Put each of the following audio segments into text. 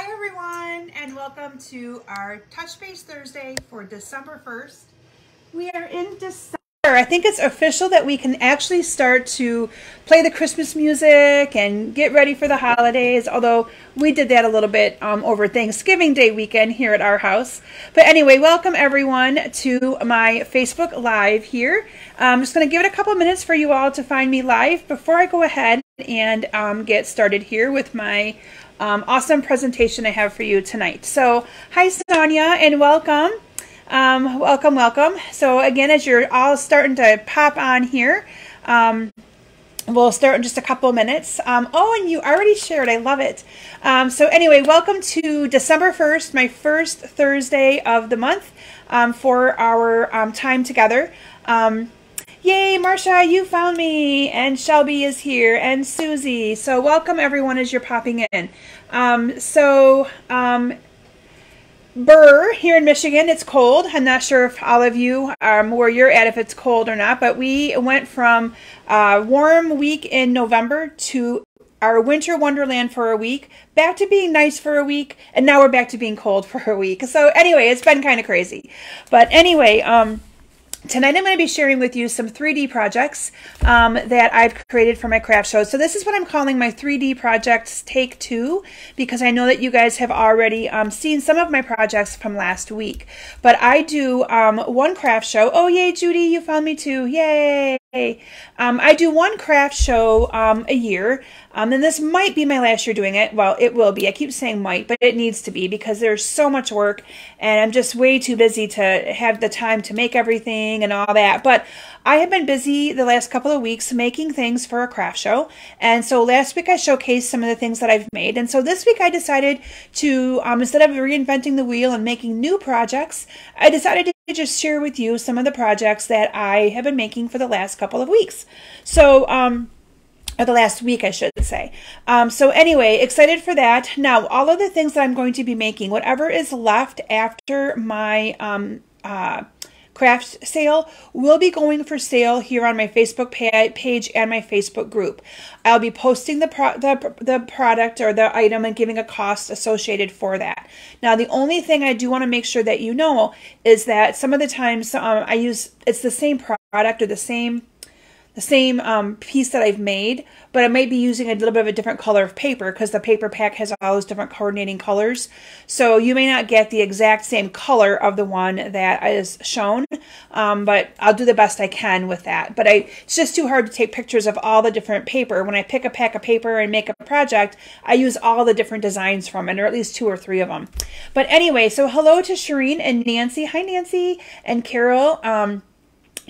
Hi everyone and welcome to our Touch Base Thursday for December 1st. We are in December. I think it's official that we can actually start to play the Christmas music and get ready for the holidays, although we did that a little bit um, over Thanksgiving Day weekend here at our house. But anyway, welcome everyone to my Facebook Live here. I'm just going to give it a couple minutes for you all to find me live before I go ahead and um, get started here with my um, awesome presentation I have for you tonight. So, hi Sonia and welcome. Um, welcome, welcome. So again, as you're all starting to pop on here, um, we'll start in just a couple minutes. Um, oh, and you already shared. I love it. Um, so anyway, welcome to December 1st, my first Thursday of the month um, for our um, time together. Yay, Marsha, you found me. And Shelby is here and Susie. So welcome everyone as you're popping in. Um, so um, Burr here in Michigan, it's cold. I'm not sure if all of you um, where you're at, if it's cold or not, but we went from a warm week in November to our winter wonderland for a week, back to being nice for a week, and now we're back to being cold for a week. So anyway, it's been kind of crazy. But anyway, um, Tonight I'm going to be sharing with you some 3D projects um, that I've created for my craft show. So this is what I'm calling my 3D projects take two because I know that you guys have already um, seen some of my projects from last week. But I do um, one craft show. Oh yay Judy, you found me too. Yay! Um, I do one craft show um, a year, um, and this might be my last year doing it. Well, it will be. I keep saying might, but it needs to be because there's so much work, and I'm just way too busy to have the time to make everything and all that. But I have been busy the last couple of weeks making things for a craft show, and so last week I showcased some of the things that I've made, and so this week I decided to um, instead of reinventing the wheel and making new projects, I decided to just share with you some of the projects that I have been making for the last couple of weeks. So, um, or the last week, I should say. Um, so anyway, excited for that. Now, all of the things that I'm going to be making, whatever is left after my um, uh, craft sale will be going for sale here on my Facebook page and my Facebook group. I'll be posting the, pro- the, the product or the item and giving a cost associated for that. Now, the only thing I do want to make sure that you know is that some of the times um, I use it's the same product or the same the same um, piece that I've made, but I might be using a little bit of a different color of paper because the paper pack has all those different coordinating colors. So you may not get the exact same color of the one that is shown, um, but I'll do the best I can with that. But I, it's just too hard to take pictures of all the different paper. When I pick a pack of paper and make a project, I use all the different designs from it, or at least two or three of them. But anyway, so hello to Shireen and Nancy. Hi, Nancy and Carol. Um,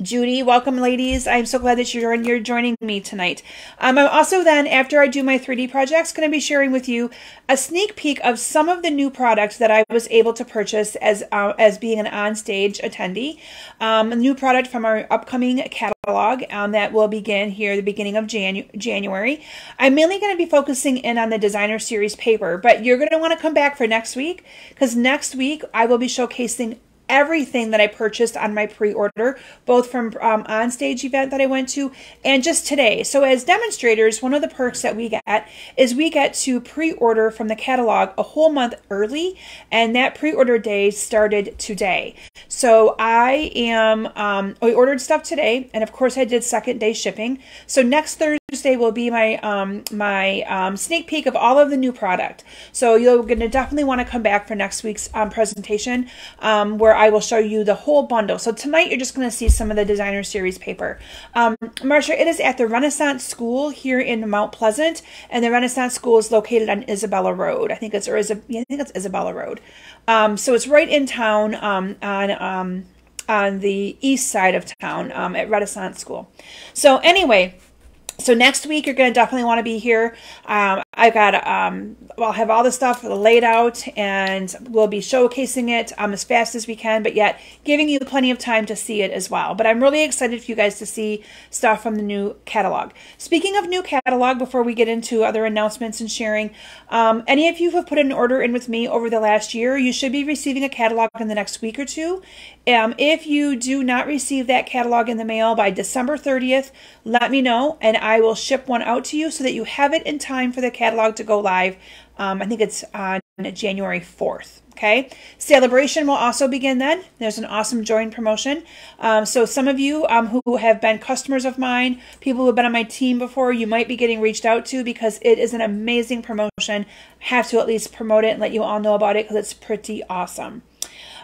Judy, welcome, ladies. I'm so glad that you're, you're joining me tonight. Um, I'm also then, after I do my 3D projects, going to be sharing with you a sneak peek of some of the new products that I was able to purchase as uh, as being an on-stage attendee. Um, a new product from our upcoming catalog um, that will begin here the beginning of Janu January. I'm mainly going to be focusing in on the designer series paper, but you're going to want to come back for next week because next week I will be showcasing everything that I purchased on my pre-order, both from um, on-stage event that I went to and just today. So as demonstrators, one of the perks that we get is we get to pre-order from the catalog a whole month early, and that pre-order day started today. So I am, um, I ordered stuff today, and of course I did second day shipping. So next Thursday will be my um, my um, sneak peek of all of the new product. So you're going to definitely want to come back for next week's um, presentation um, where I will show you the whole bundle. So tonight you're just going to see some of the designer series paper. Um, Marcia, it is at the Renaissance School here in Mount Pleasant, and the Renaissance School is located on Isabella Road. I think it's or is I think it's Isabella Road. Um, so it's right in town um, on um, on the east side of town um, at Renaissance School. So anyway. So next week you're going to definitely want to be here. Um, I've got, um, I'll have all the stuff laid out and we'll be showcasing it um, as fast as we can, but yet giving you plenty of time to see it as well. But I'm really excited for you guys to see stuff from the new catalog. Speaking of new catalog, before we get into other announcements and sharing, um, any of you who have put an order in with me over the last year, you should be receiving a catalog in the next week or two. Um, if you do not receive that catalog in the mail by December 30th, let me know and I will ship one out to you so that you have it in time for the catalog to go live. Um, I think it's on January 4th. Okay, celebration will also begin then. There's an awesome join promotion. Um, so some of you um, who have been customers of mine, people who have been on my team before, you might be getting reached out to because it is an amazing promotion. Have to at least promote it and let you all know about it because it's pretty awesome.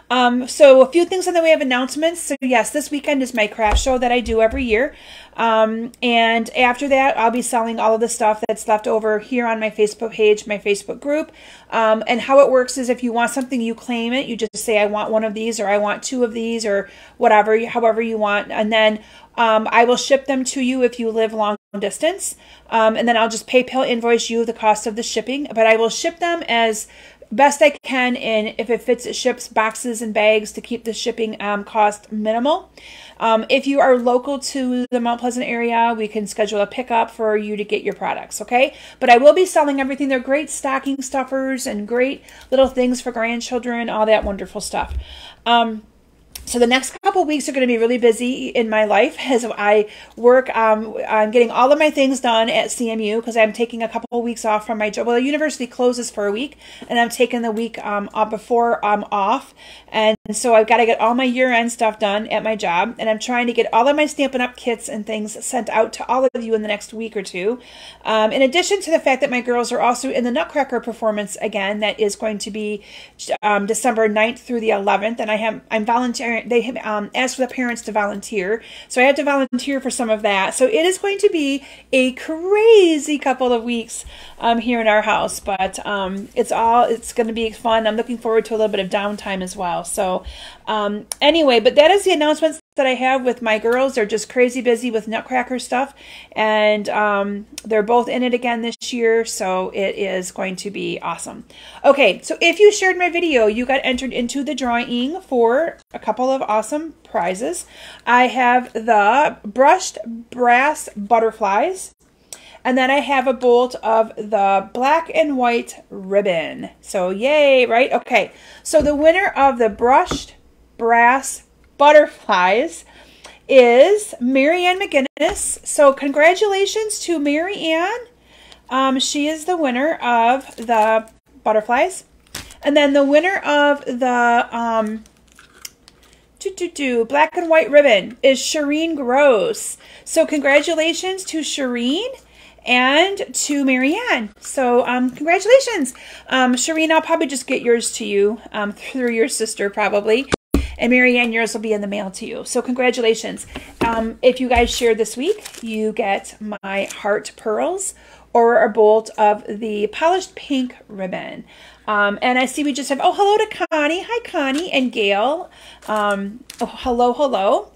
Um, so a few things on the way of announcements. So yes, this weekend is my craft show that I do every year. Um, and after that, I'll be selling all of the stuff that's left over here on my Facebook page, my Facebook group. Um, and how it works is if you want something, you claim it. You just say, I want one of these, or I want two of these, or whatever, however you want. And then um, I will ship them to you if you live long distance. Um, and then I'll just PayPal invoice you the cost of the shipping. But I will ship them as best I can in if it fits it ships boxes and bags to keep the shipping um, cost minimal. Um, if you are local to the Mount Pleasant area, we can schedule a pickup for you to get your products, okay? But I will be selling everything. They're great stocking stuffers and great little things for grandchildren, all that wonderful stuff. Um, so the next couple weeks are going to be really busy in my life as I work um, on getting all of my things done at CMU because I'm taking a couple of weeks off from my job. Well, the university closes for a week, and I'm taking the week um, before I'm off, and so I've got to get all my year-end stuff done at my job, and I'm trying to get all of my Stampin' Up! kits and things sent out to all of you in the next week or two. Um, in addition to the fact that my girls are also in the Nutcracker performance again, that is going to be um, December 9th through the 11th, and I have I'm volunteering they have um, asked for the parents to volunteer. So I have to volunteer for some of that. So it is going to be a crazy couple of weeks um, here in our house, but um, it's all it's going to be fun. I'm looking forward to a little bit of downtime as well. So um, anyway, but that is the announcements that I have with my girls. They're just crazy busy with Nutcracker stuff, and um, they're both in it again this year, so it is going to be awesome. Okay, so if you shared my video, you got entered into the drawing for a couple of awesome prizes. I have the brushed brass butterflies. And then I have a bolt of the black and white ribbon. So yay, right? Okay, so the winner of the brushed brass butterflies is Marianne McGinnis. So congratulations to Marianne. Um, she is the winner of the butterflies. And then the winner of the um, doo -doo -doo, black and white ribbon is Shireen Gross. So congratulations to Shireen and to Marianne. So um, congratulations. Um, Shireen, I'll probably just get yours to you um, through your sister probably. And Marianne, yours will be in the mail to you. So congratulations. Um, if you guys share this week, you get my heart pearls or a bolt of the polished pink ribbon. Um, and I see we just have, oh, hello to Connie. Hi, Connie and Gail. Um, oh, hello, hello.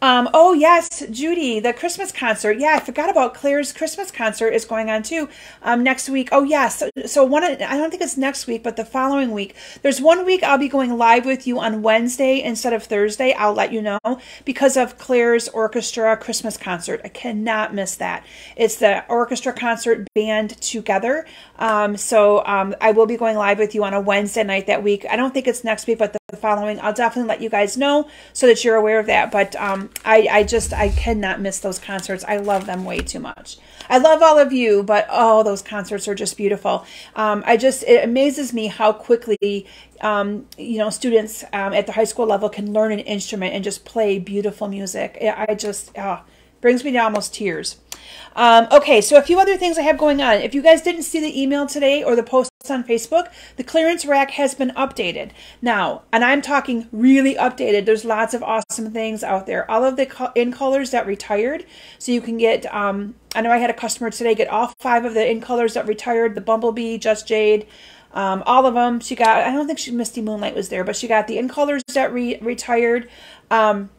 Um, oh yes, Judy, the Christmas concert. Yeah, I forgot about Claire's Christmas concert is going on too um, next week. Oh yes, so, so one. I don't think it's next week, but the following week. There's one week I'll be going live with you on Wednesday instead of Thursday. I'll let you know because of Claire's orchestra Christmas concert. I cannot miss that. It's the orchestra concert band together. Um, so um, I will be going live with you on a Wednesday night that week. I don't think it's next week, but the following. I'll definitely let you guys know so that you're aware of that. But um, I, I just, I cannot miss those concerts. I love them way too much. I love all of you, but oh, those concerts are just beautiful. Um, I just, it amazes me how quickly, um, you know, students um, at the high school level can learn an instrument and just play beautiful music. I just, oh, brings me to almost tears. Um, okay, so a few other things I have going on. If you guys didn't see the email today or the post on Facebook, the clearance rack has been updated. Now, and I'm talking really updated. There's lots of awesome things out there. All of the in colors that retired, so you can get, um, I know I had a customer today get all five of the in colors that retired, the Bumblebee, Just Jade, um, all of them. She got, I don't think she, Misty Moonlight was there, but she got the in colors that re retired. Um,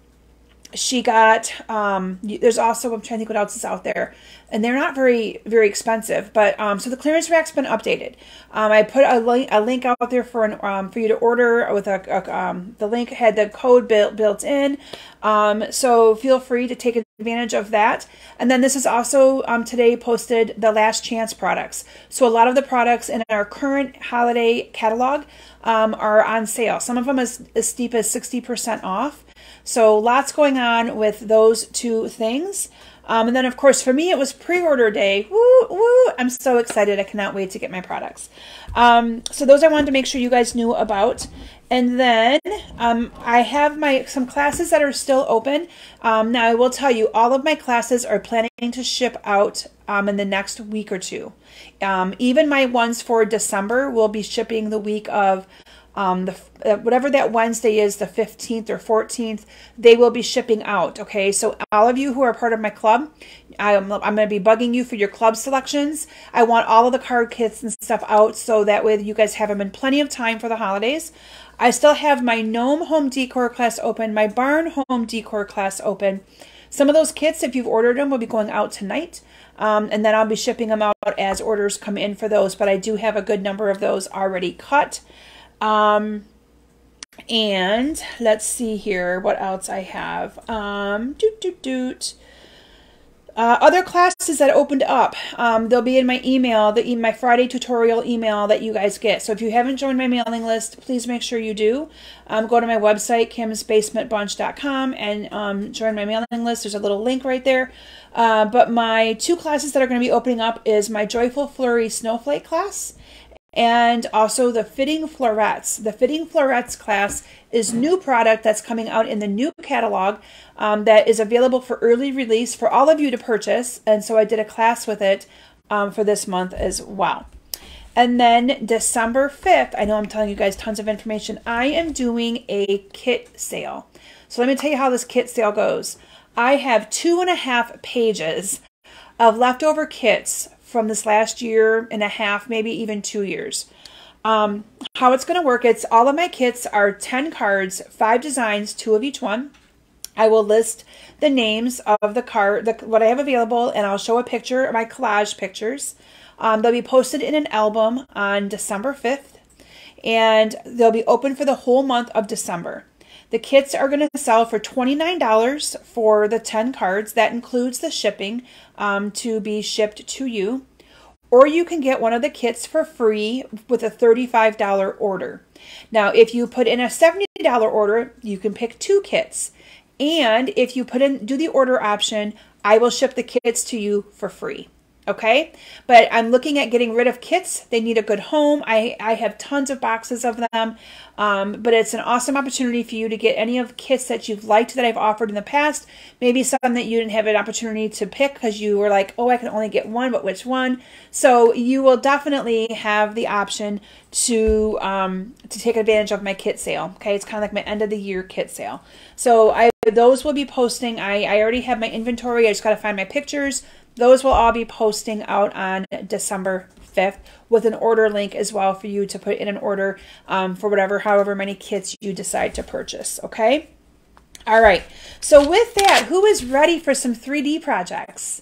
she got um, there's also i'm trying to think what else is out there. And they're not very very expensive but um, so the clearance rack's been updated. Um, i put a, li- a link out there for an, um, for you to order with a, a um, the link had the code built built in. Um, so feel free to take advantage of that. And then this is also um today posted the last chance products. So a lot of the products in our current holiday catalog um are on sale. Some of them as, as steep as 60% off so lots going on with those two things. Um, and then, of course, for me, it was pre-order day. Woo, woo! I'm so excited. I cannot wait to get my products. Um, so those I wanted to make sure you guys knew about. And then um, I have my some classes that are still open. Um, now I will tell you, all of my classes are planning to ship out um, in the next week or two. Um, even my ones for December will be shipping the week of um, the uh, whatever that Wednesday is, the 15th or 14th, they will be shipping out. Okay, so all of you who are part of my club, I'm, I'm going to be bugging you for your club selections. I want all of the card kits and stuff out so that way you guys have them in plenty of time for the holidays. I still have my gnome home decor class open, my barn home decor class open. Some of those kits, if you've ordered them, will be going out tonight. Um, and then I'll be shipping them out as orders come in for those. But I do have a good number of those already cut. Um, and let's see here what else I have. Um, doot, doot, doot. Uh, other classes that opened up, um, they'll be in my email, the my Friday tutorial email that you guys get. So if you haven't joined my mailing list, please make sure you do. Um, go to my website, kimsbasementbunch.com, and um, join my mailing list. There's a little link right there. Uh, but my two classes that are going to be opening up is my Joyful Flurry Snowflake class and also the fitting florets. The fitting florets class is new product that's coming out in the new catalog um, that is available for early release for all of you to purchase. And so I did a class with it um, for this month as well. And then December 5th, I know I'm telling you guys tons of information. I am doing a kit sale. So let me tell you how this kit sale goes. I have two and a half pages of leftover kits from this last year and a half, maybe even two years. Um, how it's going to work, it's all of my kits are 10 cards, five designs, two of each one. I will list the names of the card, the, what I have available, and I'll show a picture of my collage pictures. Um, they'll be posted in an album on December 5th, and they'll be open for the whole month of December. The kits are going to sell for $29 for the 10 cards. That includes the shipping um, to be shipped to you. Or you can get one of the kits for free with a $35 order. Now, if you put in a $70 order, you can pick two kits. And if you put in do the order option, I will ship the kits to you for free okay? But I'm looking at getting rid of kits. They need a good home. I, I have tons of boxes of them, um, but it's an awesome opportunity for you to get any of kits that you've liked that I've offered in the past. Maybe some that you didn't have an opportunity to pick because you were like, oh, I can only get one, but which one? So you will definitely have the option to um, to take advantage of my kit sale. Okay, it's kind of like my end of the year kit sale. So I those will be posting. I, I already have my inventory. I just got to find my pictures those will all be posting out on December 5th with an order link as well for you to put in an order um, for whatever, however many kits you decide to purchase. Okay. All right. So with that, who is ready for some 3D projects?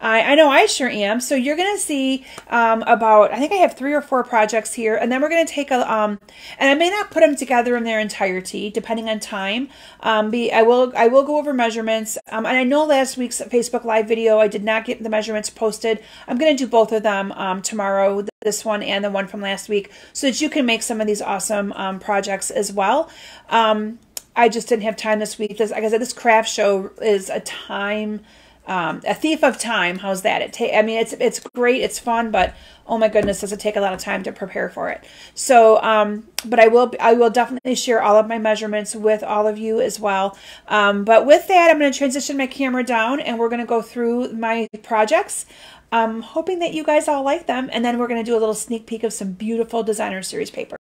I, I know I sure am. So you're going to see um, about, I think I have three or four projects here, and then we're going to take a, um, and I may not put them together in their entirety, depending on time. Um, be, I will, I will go over measurements. Um, and I know last week's Facebook Live video, I did not get the measurements posted. I'm going to do both of them um, tomorrow, this one and the one from last week, so that you can make some of these awesome um, projects as well. Um, I just didn't have time this week. This, like I said, this craft show is a time um, a thief of time. How's that? It take. I mean, it's it's great. It's fun, but oh my goodness, does it take a lot of time to prepare for it? So, um, but I will I will definitely share all of my measurements with all of you as well. Um, but with that, I'm going to transition my camera down, and we're going to go through my projects. I'm hoping that you guys all like them, and then we're going to do a little sneak peek of some beautiful designer series paper.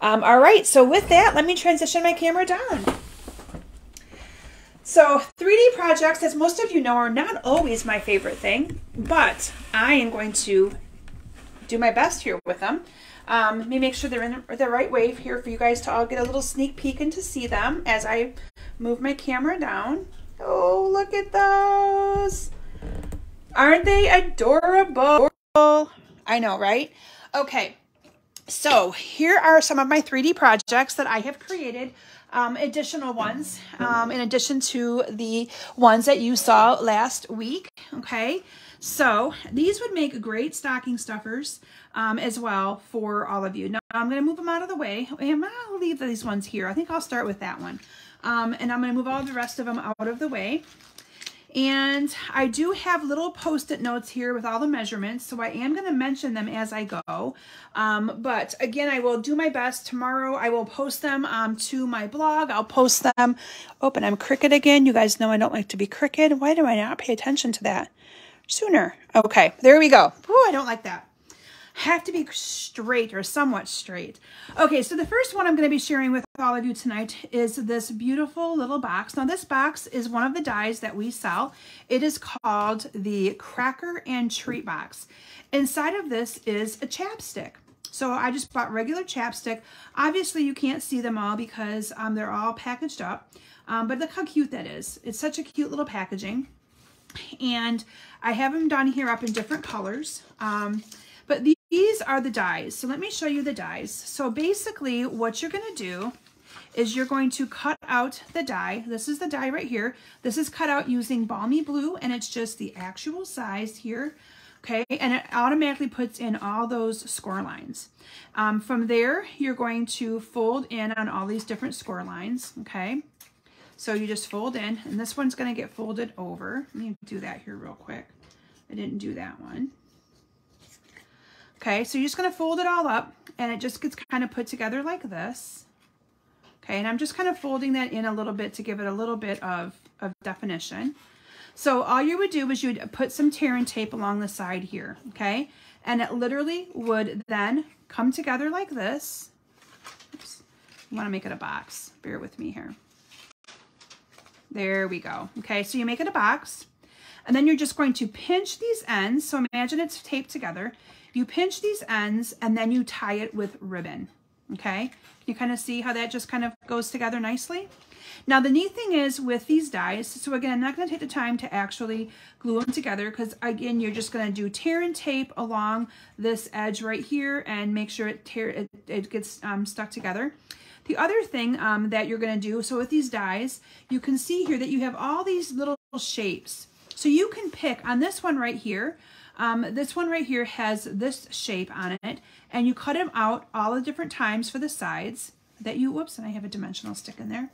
Um, all right, so with that, let me transition my camera down. So 3D projects, as most of you know, are not always my favorite thing, but I am going to do my best here with them. Um, let me make sure they're in the right way here for you guys to all get a little sneak peek and to see them as I move my camera down. Oh, look at those. Aren't they adorable? I know, right? Okay, so here are some of my 3D projects that I have created um, additional ones um, in addition to the ones that you saw last week. Okay, so these would make great stocking stuffers um, as well for all of you. Now I'm going to move them out of the way and I'll leave these ones here. I think I'll start with that one. Um, and I'm going to move all the rest of them out of the way. And I do have little post-it notes here with all the measurements, so I am going to mention them as I go. Um, but again, I will do my best. Tomorrow I will post them um, to my blog. I'll post them. Oh, and I'm crooked again. You guys know I don't like to be crooked. Why do I not pay attention to that sooner? Okay, there we go. Oh, I don't like that have to be straight or somewhat straight. Okay, so the first one I'm going to be sharing with all of you tonight is this beautiful little box. Now this box is one of the dies that we sell. It is called the Cracker and Treat Box. Inside of this is a chapstick. So I just bought regular chapstick. Obviously you can't see them all because um, they're all packaged up. Um, but look how cute that is. It's such a cute little packaging. And I have them done here up in different colors. Um, but these are the dies. So let me show you the dies. So basically what you're going to do is you're going to cut out the die. This is the die right here. This is cut out using Balmy Blue and it's just the actual size here. Okay, and it automatically puts in all those score lines. Um, from there, you're going to fold in on all these different score lines, okay? So you just fold in, and this one's gonna get folded over. Let me do that here real quick. I didn't do that one. Okay, so you're just going to fold it all up and it just gets kind of put together like this. Okay, and I'm just kind of folding that in a little bit to give it a little bit of, of definition. So all you would do is you'd put some tear and tape along the side here, okay? And it literally would then come together like this. Oops. I want to make it a box. Bear with me here. There we go. Okay, so you make it a box. And then you're just going to pinch these ends. So imagine it's taped together. You pinch these ends and then you tie it with ribbon, okay? You kind of see how that just kind of goes together nicely? Now the neat thing is with these dies, so again, I'm not going to take the time to actually glue them together because again, you're just going to do tear and tape along this edge right here and make sure it, tear, it, it gets um, stuck together. The other thing um, that you're going to do, so with these dies, you can see here that you have all these little shapes. So you can pick on this one right here, um, this one right here has this shape on it, and you cut them out all the different times for the sides that you, whoops, and I have a dimensional stick in there.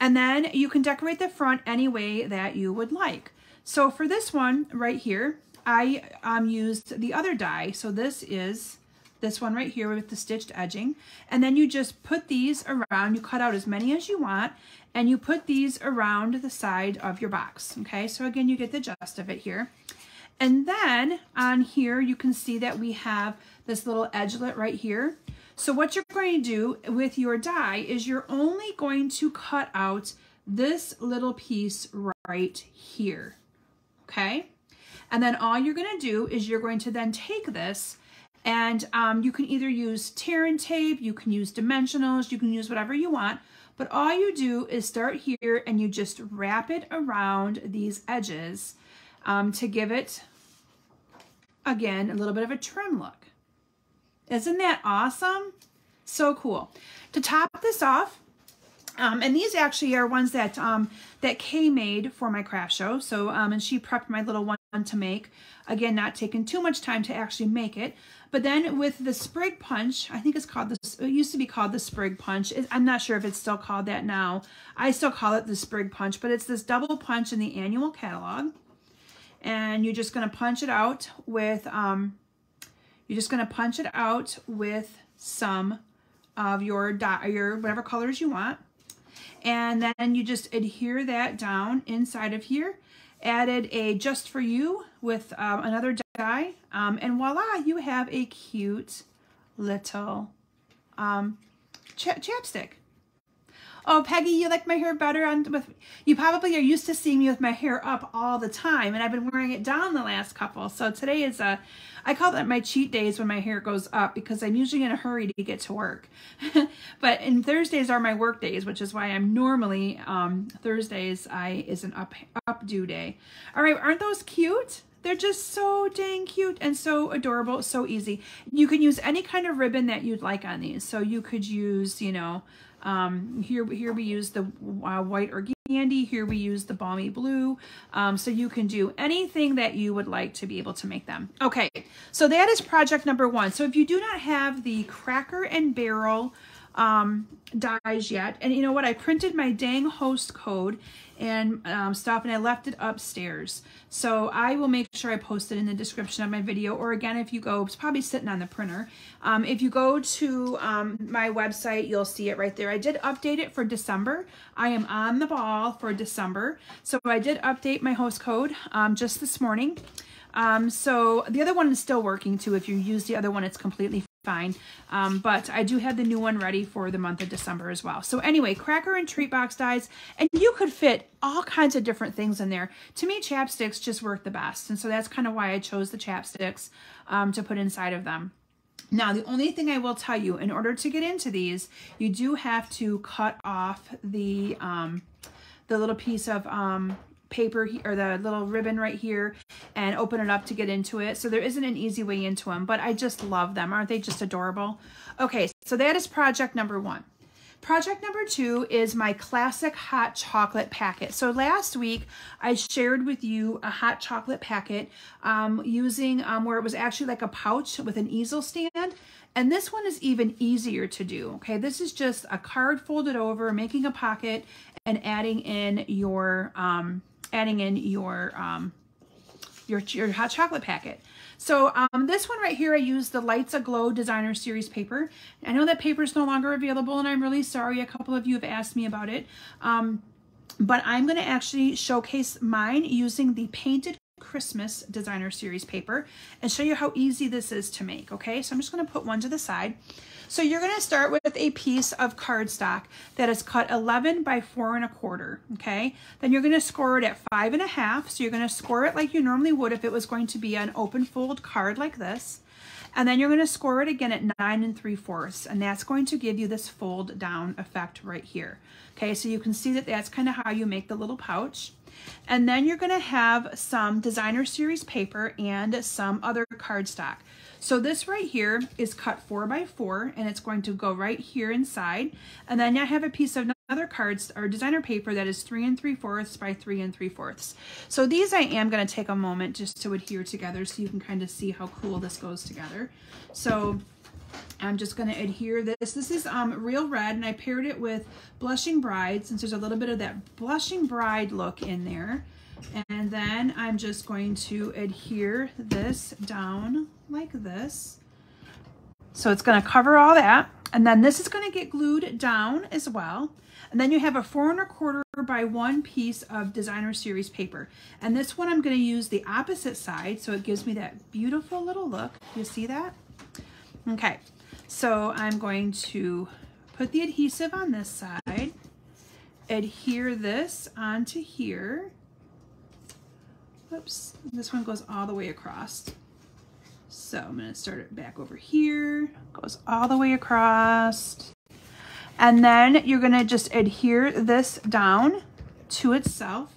And then you can decorate the front any way that you would like. So for this one right here, I um, used the other die. So this is this one right here with the stitched edging. And then you just put these around, you cut out as many as you want, and you put these around the side of your box. Okay, so again, you get the gist of it here. And then on here, you can see that we have this little edgelit right here. So what you're going to do with your die is you're only going to cut out this little piece right here, okay? And then all you're gonna do is you're going to then take this and um, you can either use tear and tape, you can use dimensionals, you can use whatever you want, but all you do is start here and you just wrap it around these edges um, to give it again, a little bit of a trim look. Isn't that awesome? So cool. To top this off, um, and these actually are ones that um, that Kay made for my craft show. So, um, and she prepped my little one to make. Again, not taking too much time to actually make it. But then with the sprig punch, I think it's called this. It used to be called the sprig punch. I'm not sure if it's still called that now. I still call it the sprig punch, but it's this double punch in the annual catalog and you're just going to punch it out with, um, you're just going to punch it out with some of your dot, your whatever colors you want. And then you just adhere that down inside of here. Added a just for you with um, another die. Um, and voila, you have a cute little um, ch chapstick. Oh, Peggy, you like my hair better on with you probably are used to seeing me with my hair up all the time and I've been wearing it down the last couple. So today is a I call that my cheat days when my hair goes up because I'm usually in a hurry to get to work. but and Thursdays are my work days, which is why I'm normally um Thursdays I is an up up due day. All right, aren't those cute? They're just so dang cute and so adorable, so easy. You can use any kind of ribbon that you'd like on these. So you could use, you know, um, here, here we use the uh, white organdy. Here we use the balmy blue. Um, so you can do anything that you would like to be able to make them. Okay, so that is project number one. So if you do not have the Cracker and Barrel um, dies yet. And you know what? I printed my dang host code and um, stuff and I left it upstairs. So I will make sure I post it in the description of my video or again if you go, it's probably sitting on the printer. Um, if you go to um, my website, you'll see it right there. I did update it for December. I am on the ball for December. So I did update my host code um, just this morning. Um, so the other one is still working too. If you use the other one, it's completely fine. Um, but I do have the new one ready for the month of December as well. So anyway, cracker and treat box dies, and you could fit all kinds of different things in there. To me, chapsticks just work the best. And so that's kind of why I chose the chapsticks um, to put inside of them. Now, the only thing I will tell you, in order to get into these, you do have to cut off the, um, the little piece of um, paper or the little ribbon right here and open it up to get into it. So there isn't an easy way into them, but I just love them. Aren't they just adorable? Okay, so that is project number one. Project number two is my classic hot chocolate packet. So last week I shared with you a hot chocolate packet um, using um, where it was actually like a pouch with an easel stand. And this one is even easier to do, okay? This is just a card folded over, making a pocket and adding in your, um, adding in your, um, your, your hot chocolate packet. So um, this one right here, I used the Lights Aglow Designer Series paper. I know that paper is no longer available and I'm really sorry. A couple of you have asked me about it. Um, but I'm going to actually showcase mine using the Painted Christmas Designer Series paper and show you how easy this is to make, okay? So I'm just going to put one to the side. So you're going to start with a piece of cardstock that is cut 11 by four and a quarter, okay? Then you're going to score it at five and a half. So you're going to score it like you normally would if it was going to be an open fold card like this. And then you're going to score it again at nine and three fourths, and that's going to give you this fold down effect right here. Okay, so you can see that that's kind of how you make the little pouch. And then you're going to have some designer series paper and some other cardstock. So this right here is cut four by four and it's going to go right here inside. And then I have a piece of another cards or designer paper that is three and three fourths by three and three fourths. So these I am going to take a moment just to adhere together so you can kind of see how cool this goes together. So I'm just going to adhere this. This is um, real red, and I paired it with Blushing Bride, since there's a little bit of that Blushing Bride look in there. And then I'm just going to adhere this down like this. So it's going to cover all that. And then this is going to get glued down as well. And then you have a four and a quarter by one piece of designer series paper. And this one I'm going to use the opposite side. So it gives me that beautiful little look. You see that? Okay. So I'm going to put the adhesive on this side, adhere this onto here, Oops, this one goes all the way across. So I'm gonna start it back over here, goes all the way across. And then you're gonna just adhere this down to itself.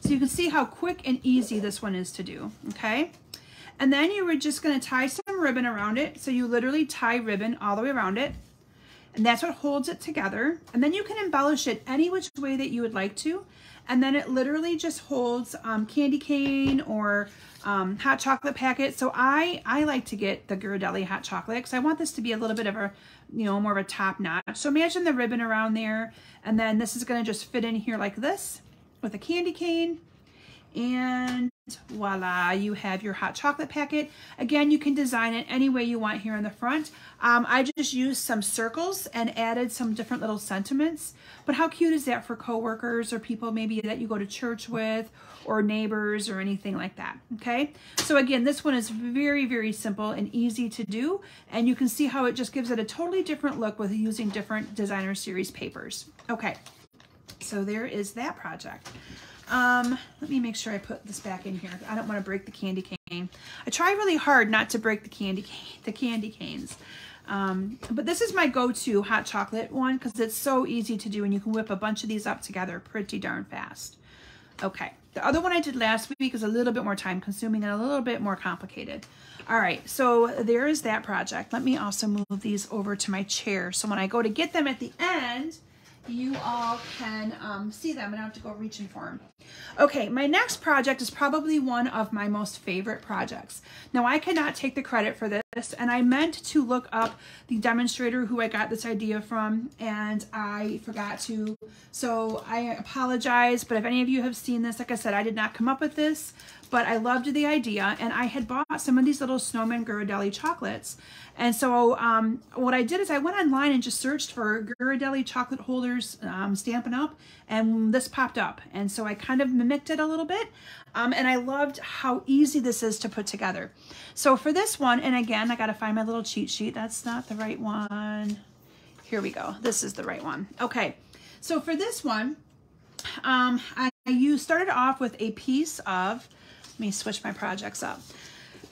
So you can see how quick and easy this one is to do, okay? And then you were just gonna tie some ribbon around it. So you literally tie ribbon all the way around it. And that's what holds it together. And then you can embellish it any which way that you would like to. And then it literally just holds um, candy cane or um, hot chocolate packet. So I, I like to get the Ghirardelli hot chocolate because I want this to be a little bit of a, you know, more of a top notch. So imagine the ribbon around there. And then this is going to just fit in here like this with a candy cane. And voila, you have your hot chocolate packet. Again, you can design it any way you want here in the front. Um, I just used some circles and added some different little sentiments. But how cute is that for coworkers or people maybe that you go to church with or neighbors or anything like that, okay? So again, this one is very, very simple and easy to do. And you can see how it just gives it a totally different look with using different designer series papers. Okay, so there is that project. Um, let me make sure I put this back in here. I don't want to break the candy cane. I try really hard not to break the candy cane, the candy canes. Um, but this is my go-to hot chocolate one because it's so easy to do and you can whip a bunch of these up together pretty darn fast. Okay, the other one I did last week is a little bit more time consuming and a little bit more complicated. All right, so there is that project. Let me also move these over to my chair so when I go to get them at the end, you all can um, see them and I have to go reaching for them. Okay, my next project is probably one of my most favorite projects. Now I cannot take the credit for this this and I meant to look up the demonstrator who I got this idea from and I forgot to. So I apologize, but if any of you have seen this, like I said, I did not come up with this, but I loved the idea and I had bought some of these little Snowman Ghirardelli chocolates. And so um, what I did is I went online and just searched for Ghirardelli chocolate holders um, Stampin' Up! and this popped up. And so I kind of mimicked it a little bit. Um, and I loved how easy this is to put together. So for this one, and again, I got to find my little cheat sheet. That's not the right one. Here we go. This is the right one. Okay. So for this one, um, I, you started off with a piece of, let me switch my projects up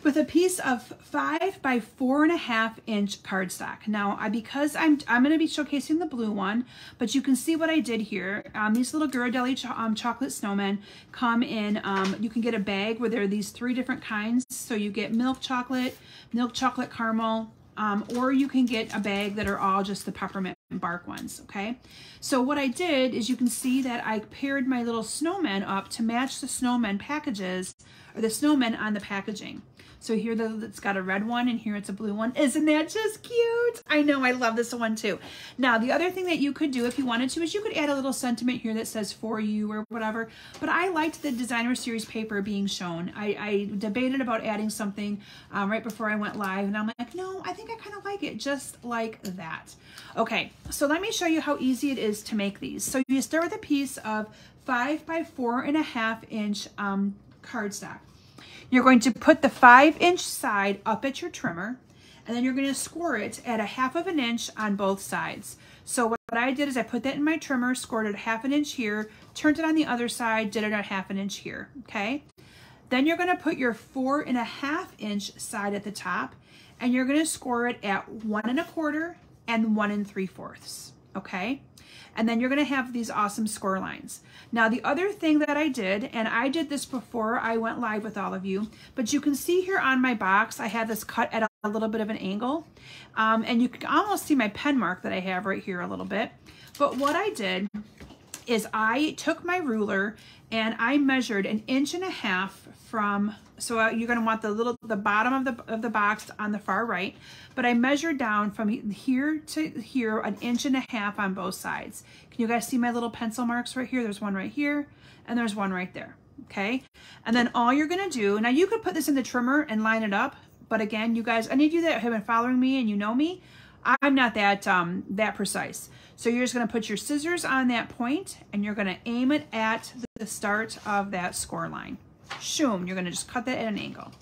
with a piece of five by four and a half inch cardstock. Now, I, because I'm, I'm going to be showcasing the blue one, but you can see what I did here. Um, these little Ghirardelli cho um, chocolate snowmen come in, um, you can get a bag where there are these three different kinds. So you get milk chocolate, milk chocolate caramel, um, or you can get a bag that are all just the peppermint bark ones, okay? So what I did is you can see that I paired my little snowmen up to match the snowmen packages, or the snowmen on the packaging. So here the, it's got a red one and here it's a blue one. Isn't that just cute? I know, I love this one too. Now, the other thing that you could do if you wanted to is you could add a little sentiment here that says for you or whatever. But I liked the designer series paper being shown. I, I debated about adding something um, right before I went live and I'm like, no, I think I kind of like it just like that. Okay, so let me show you how easy it is to make these. So you start with a piece of five by four and a half inch um, cardstock. You're going to put the five inch side up at your trimmer and then you're going to score it at a half of an inch on both sides. So what I did is I put that in my trimmer, scored it a half an inch here, turned it on the other side, did it a half an inch here, okay? Then you're gonna put your four and a half inch side at the top and you're gonna score it at one and a quarter and one and three fourths, okay? and then you're gonna have these awesome score lines. Now the other thing that I did, and I did this before I went live with all of you, but you can see here on my box, I had this cut at a little bit of an angle, um, and you can almost see my pen mark that I have right here a little bit. But what I did is I took my ruler and I measured an inch and a half from so uh, you're going to want the little the bottom of the of the box on the far right. But I measured down from here to here an inch and a half on both sides. Can you guys see my little pencil marks right here? There's one right here and there's one right there okay? And then all you're going to do now you could put this in the trimmer and line it up but again you guys any of you that have been following me and you know me I'm not that um that precise. So you're just going to put your scissors on that point and you're going to aim it at the start of that score line shoom, you're gonna just cut that at an angle,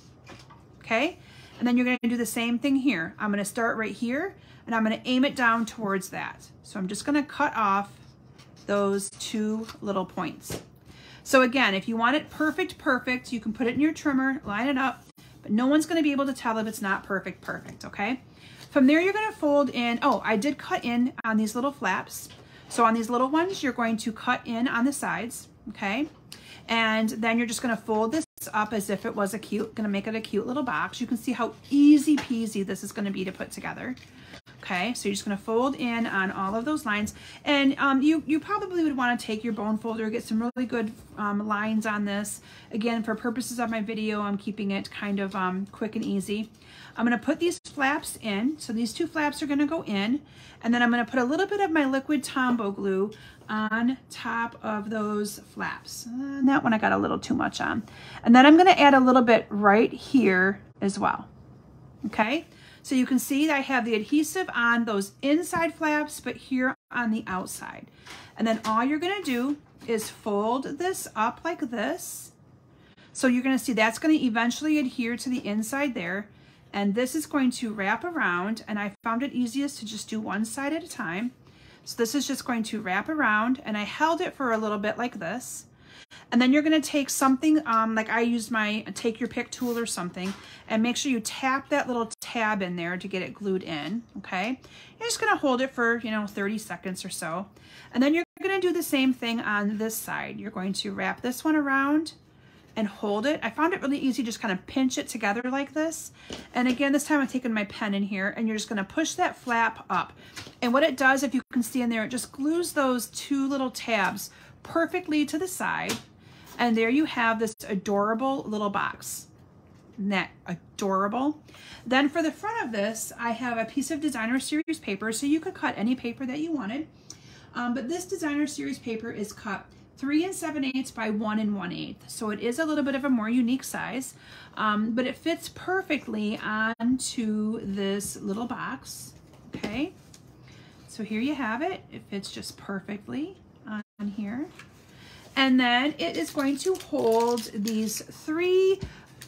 okay? And then you're gonna do the same thing here. I'm gonna start right here and I'm gonna aim it down towards that. So I'm just gonna cut off those two little points. So again, if you want it perfect, perfect, you can put it in your trimmer, line it up, but no one's gonna be able to tell if it's not perfect, perfect, okay? From there, you're gonna fold in, oh, I did cut in on these little flaps. So on these little ones, you're going to cut in on the sides, okay? And then you're just gonna fold this up as if it was a cute, gonna make it a cute little box. You can see how easy peasy this is gonna be to put together. Okay, so you're just gonna fold in on all of those lines. And um, you, you probably would wanna take your bone folder, get some really good um, lines on this. Again, for purposes of my video, I'm keeping it kind of um, quick and easy. I'm gonna put these flaps in. So these two flaps are gonna go in. And then I'm gonna put a little bit of my liquid Tombow glue on top of those flaps. That one I got a little too much on. And then I'm gonna add a little bit right here as well. Okay, so you can see I have the adhesive on those inside flaps, but here on the outside. And then all you're gonna do is fold this up like this. So you're gonna see that's gonna eventually adhere to the inside there. And this is going to wrap around and I found it easiest to just do one side at a time. So this is just going to wrap around and I held it for a little bit like this. And then you're going to take something, um, like I used my take your pick tool or something, and make sure you tap that little tab in there to get it glued in, okay? You're just going to hold it for, you know, 30 seconds or so. And then you're going to do the same thing on this side. You're going to wrap this one around and hold it. I found it really easy, just kind of pinch it together like this. And again, this time I've taken my pen in here and you're just gonna push that flap up. And what it does, if you can see in there, it just glues those two little tabs perfectly to the side. And there you have this adorable little box. Isn't that adorable? Then for the front of this, I have a piece of designer series paper. So you could cut any paper that you wanted. Um, but this designer series paper is cut three and seven eighths by one and one eighth. So it is a little bit of a more unique size, um, but it fits perfectly onto this little box, okay? So here you have it. It fits just perfectly on here. And then it is going to hold these three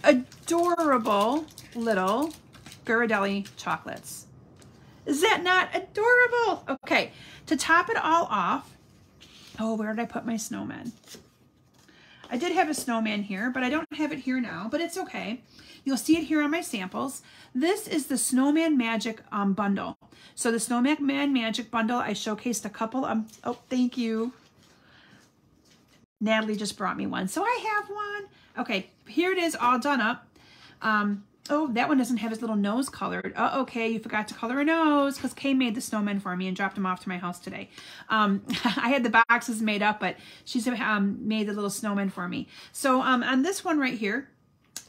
adorable little Ghirardelli chocolates. Is that not adorable? Okay, to top it all off, oh, where did I put my snowman? I did have a snowman here, but I don't have it here now, but it's okay. You'll see it here on my samples. This is the Snowman Magic um, bundle. So the Snowman Magic bundle, I showcased a couple. Um, oh, thank you. Natalie just brought me one. So I have one. Okay, here it is all done up. Um, oh, that one doesn't have his little nose colored. Oh, okay, you forgot to color a nose because Kay made the snowman for me and dropped him off to my house today. Um, I had the boxes made up, but she's um, made the little snowman for me. So um, on this one right here,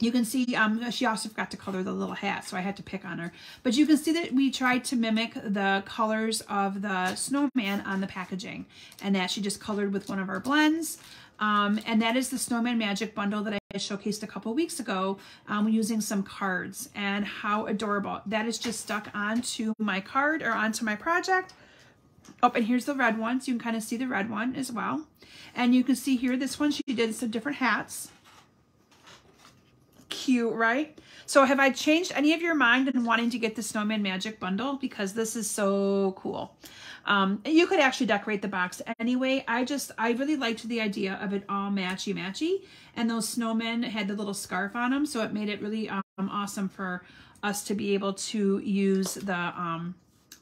you can see um, she also forgot to color the little hat, so I had to pick on her. But you can see that we tried to mimic the colors of the snowman on the packaging, and that she just colored with one of our blends. Um, and that is the Snowman Magic Bundle that I showcased a couple weeks ago um, using some cards. And how adorable. That is just stuck onto my card or onto my project. Oh, and here's the red one. So you can kind of see the red one as well. And you can see here, this one, she did some different hats. Cute, right? So have I changed any of your mind in wanting to get the Snowman Magic Bundle? Because this is so cool. Um, you could actually decorate the box anyway. I just, I really liked the idea of it all matchy matchy. And those snowmen had the little scarf on them. So it made it really um, awesome for us to be able to use the, um,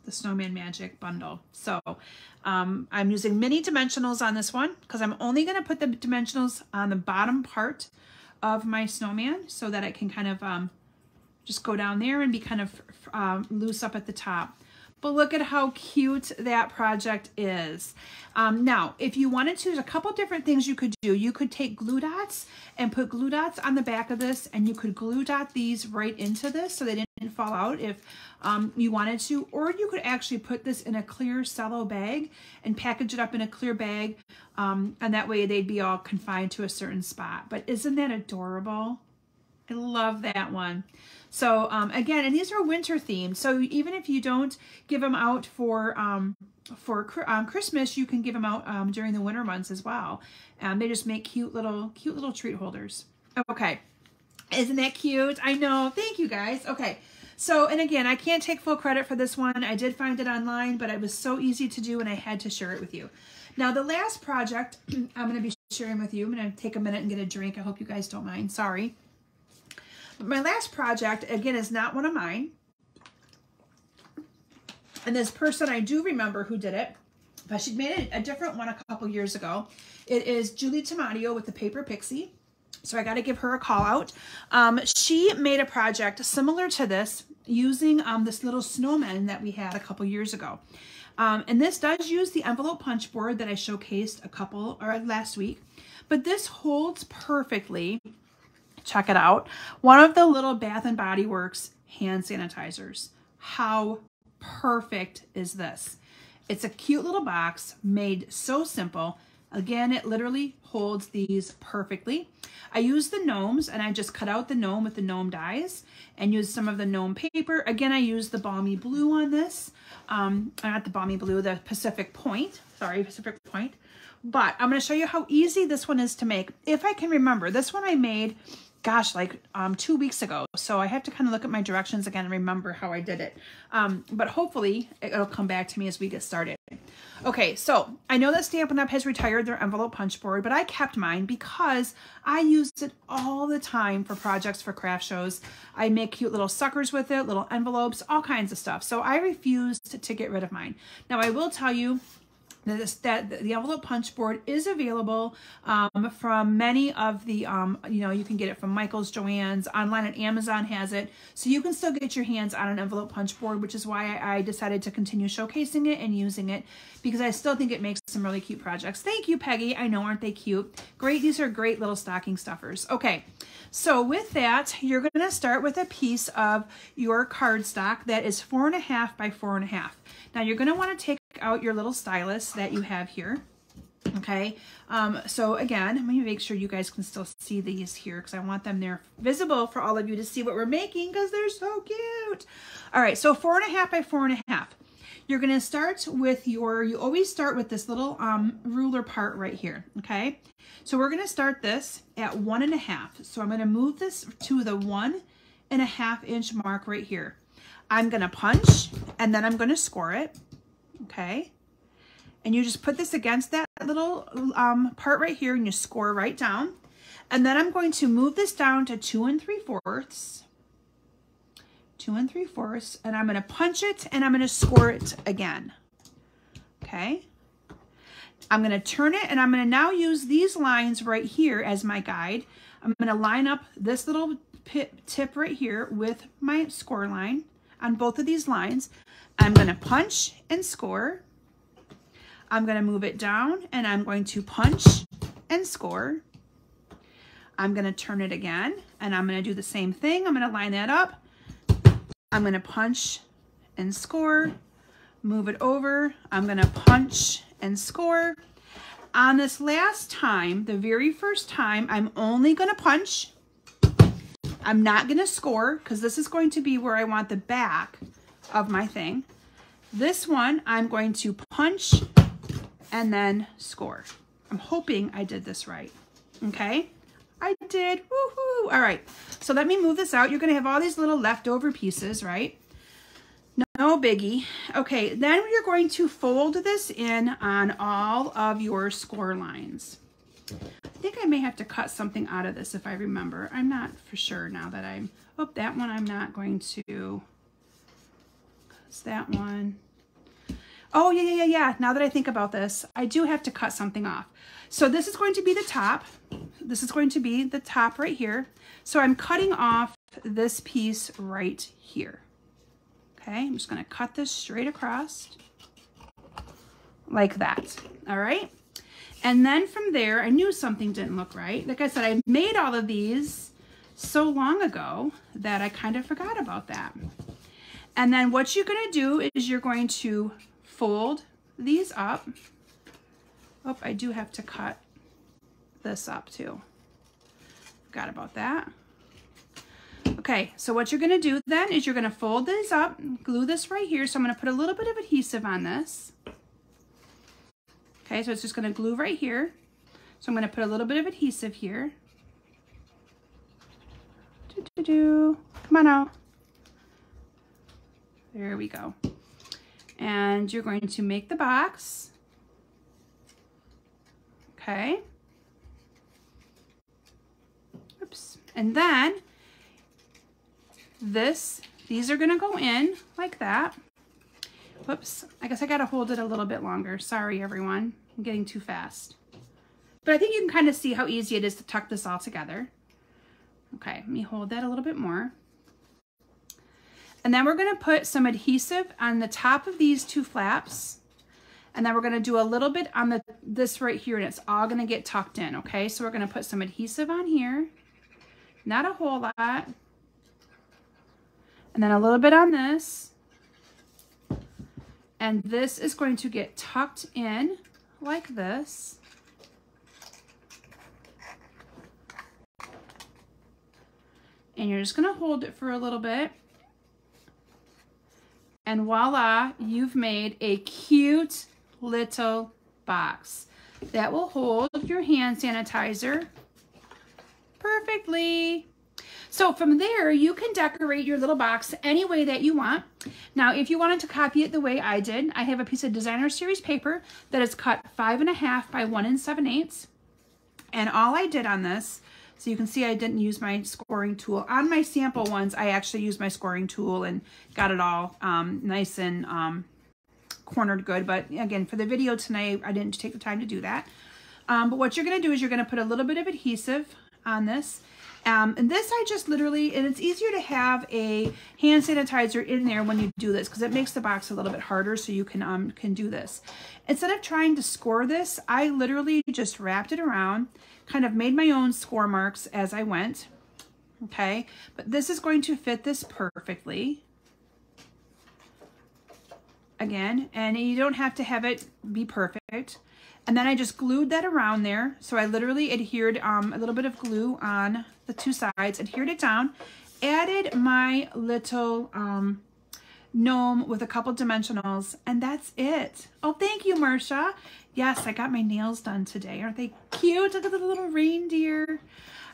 the Snowman Magic bundle. So um, I'm using mini dimensionals on this one because I'm only going to put the dimensionals on the bottom part of my snowman so that it can kind of um, just go down there and be kind of um, loose up at the top. But look at how cute that project is. Um, now, if you wanted to, there's a couple different things you could do. You could take glue dots and put glue dots on the back of this and you could glue dot these right into this so they didn't fall out if um, you wanted to. Or you could actually put this in a clear cello bag and package it up in a clear bag um, and that way they'd be all confined to a certain spot. But isn't that adorable? I love that one. So um, again, and these are winter themed. So even if you don't give them out for um, for um, Christmas, you can give them out um, during the winter months as well. Um, they just make cute little cute little treat holders. Okay, isn't that cute? I know. Thank you guys. Okay. So, and again, I can't take full credit for this one. I did find it online, but it was so easy to do and I had to share it with you. Now, the last project I'm going to be sharing with you, I'm going to take a minute and get a drink. I hope you guys don't mind. Sorry. My last project, again, is not one of mine. And this person, I do remember who did it, but she made a, a different one a couple years ago. It is Julie DiMatteo with the Paper Pixie. So I got to give her a call out. Um, she made a project similar to this using um, this little snowman that we had a couple years ago. Um, and this does use the envelope punch board that I showcased a couple or last week, but this holds perfectly check it out. One of the little Bath and Body Works hand sanitizers. How perfect is this? It's a cute little box made so simple. Again, it literally holds these perfectly. I use the gnomes and I just cut out the gnome with the gnome dies and use some of the gnome paper. Again, I use the balmy blue on this. Um, not the balmy blue, the Pacific Point. Sorry, Pacific Point. But I'm going to show you how easy this one is to make. If I can remember, this one I made gosh, like um, two weeks ago. So I have to kind of look at my directions again and remember how I did it. Um, but hopefully it'll come back to me as we get started. Okay, so I know that Stampin' Up! has retired their envelope punch board, but I kept mine because I used it all the time for projects for craft shows. I make cute little suckers with it, little envelopes, all kinds of stuff. So I refused to get rid of mine. Now I will tell you, this, that the envelope punch board is available um, from many of the, um, you know, you can get it from Michael's, Joann's, online and Amazon has it. So you can still get your hands on an envelope punch board, which is why I, I decided to continue showcasing it and using it because I still think it makes some really cute projects. Thank you, Peggy. I know, aren't they cute? Great. These are great little stocking stuffers. Okay. So with that, you're going to start with a piece of your cardstock that is four and a half by four and a half. Now you're going to want to take out your little stylus that you have here. Okay, um, so again, let me make sure you guys can still see these here because I want them there visible for all of you to see what we're making because they're so cute. All right, so four and a half by four and a half. You're going to start with your, you always start with this little um, ruler part right here, okay? So we're going to start this at one and a half. So I'm going to move this to the one and a half inch mark right here. I'm going to punch and then I'm going to score it okay? And you just put this against that little um, part right here and you score right down. And then I'm going to move this down to two and three fourths, two and three fourths, and I'm gonna punch it and I'm gonna score it again, okay? I'm gonna turn it and I'm gonna now use these lines right here as my guide. I'm gonna line up this little tip right here with my score line on both of these lines. I'm going to punch and score. I'm going to move it down and I'm going to punch and score. I'm going to turn it again and I'm going to do the same thing. I'm going to line that up. I'm going to punch and score, move it over. I'm going to punch and score. On this last time, the very first time, I'm only going to punch. I'm not going to score because this is going to be where I want the back of my thing. This one, I'm going to punch and then score. I'm hoping I did this right, okay? I did, woohoo! All right, so let me move this out. You're gonna have all these little leftover pieces, right? No biggie. Okay, then you're going to fold this in on all of your score lines. I think I may have to cut something out of this if I remember. I'm not for sure now that I'm, oh, that one I'm not going to it's that one. Oh, yeah, yeah, yeah, yeah. Now that I think about this, I do have to cut something off. So this is going to be the top. This is going to be the top right here. So I'm cutting off this piece right here. Okay, I'm just gonna cut this straight across like that, all right? And then from there, I knew something didn't look right. Like I said, I made all of these so long ago that I kind of forgot about that. And then what you're going to do is you're going to fold these up. Oh, I do have to cut this up too. Forgot about that. Okay, so what you're going to do then is you're going to fold these up, glue this right here. So I'm going to put a little bit of adhesive on this. Okay, so it's just going to glue right here. So I'm going to put a little bit of adhesive here. Do, do, do. Come on out. There we go. And you're going to make the box. Okay. Oops. And then this, these are gonna go in like that. Whoops, I guess I gotta hold it a little bit longer. Sorry, everyone. I'm getting too fast. But I think you can kind of see how easy it is to tuck this all together. Okay, let me hold that a little bit more. And then we're gonna put some adhesive on the top of these two flaps. And then we're gonna do a little bit on the this right here and it's all gonna get tucked in, okay? So we're gonna put some adhesive on here, not a whole lot. And then a little bit on this. And this is going to get tucked in like this. And you're just gonna hold it for a little bit. And voila, you've made a cute little box that will hold your hand sanitizer perfectly. So from there, you can decorate your little box any way that you want. Now, if you wanted to copy it the way I did, I have a piece of designer series paper that is cut five and a half by one and seven eighths. And all I did on this so you can see I didn't use my scoring tool. On my sample ones, I actually used my scoring tool and got it all um, nice and um, cornered good, but again, for the video tonight, I didn't take the time to do that. Um, but what you're gonna do is you're gonna put a little bit of adhesive on this. Um, and this I just literally, and it's easier to have a hand sanitizer in there when you do this because it makes the box a little bit harder so you can, um, can do this. Instead of trying to score this, I literally just wrapped it around, kind of made my own score marks as I went. Okay, but this is going to fit this perfectly again, and you don't have to have it be perfect. And then I just glued that around there. So I literally adhered um, a little bit of glue on the two sides, adhered it down, added my little um, gnome with a couple dimensionals, and that's it. Oh, thank you, Marcia. Yes, I got my nails done today. Aren't they cute? Look at the little reindeer.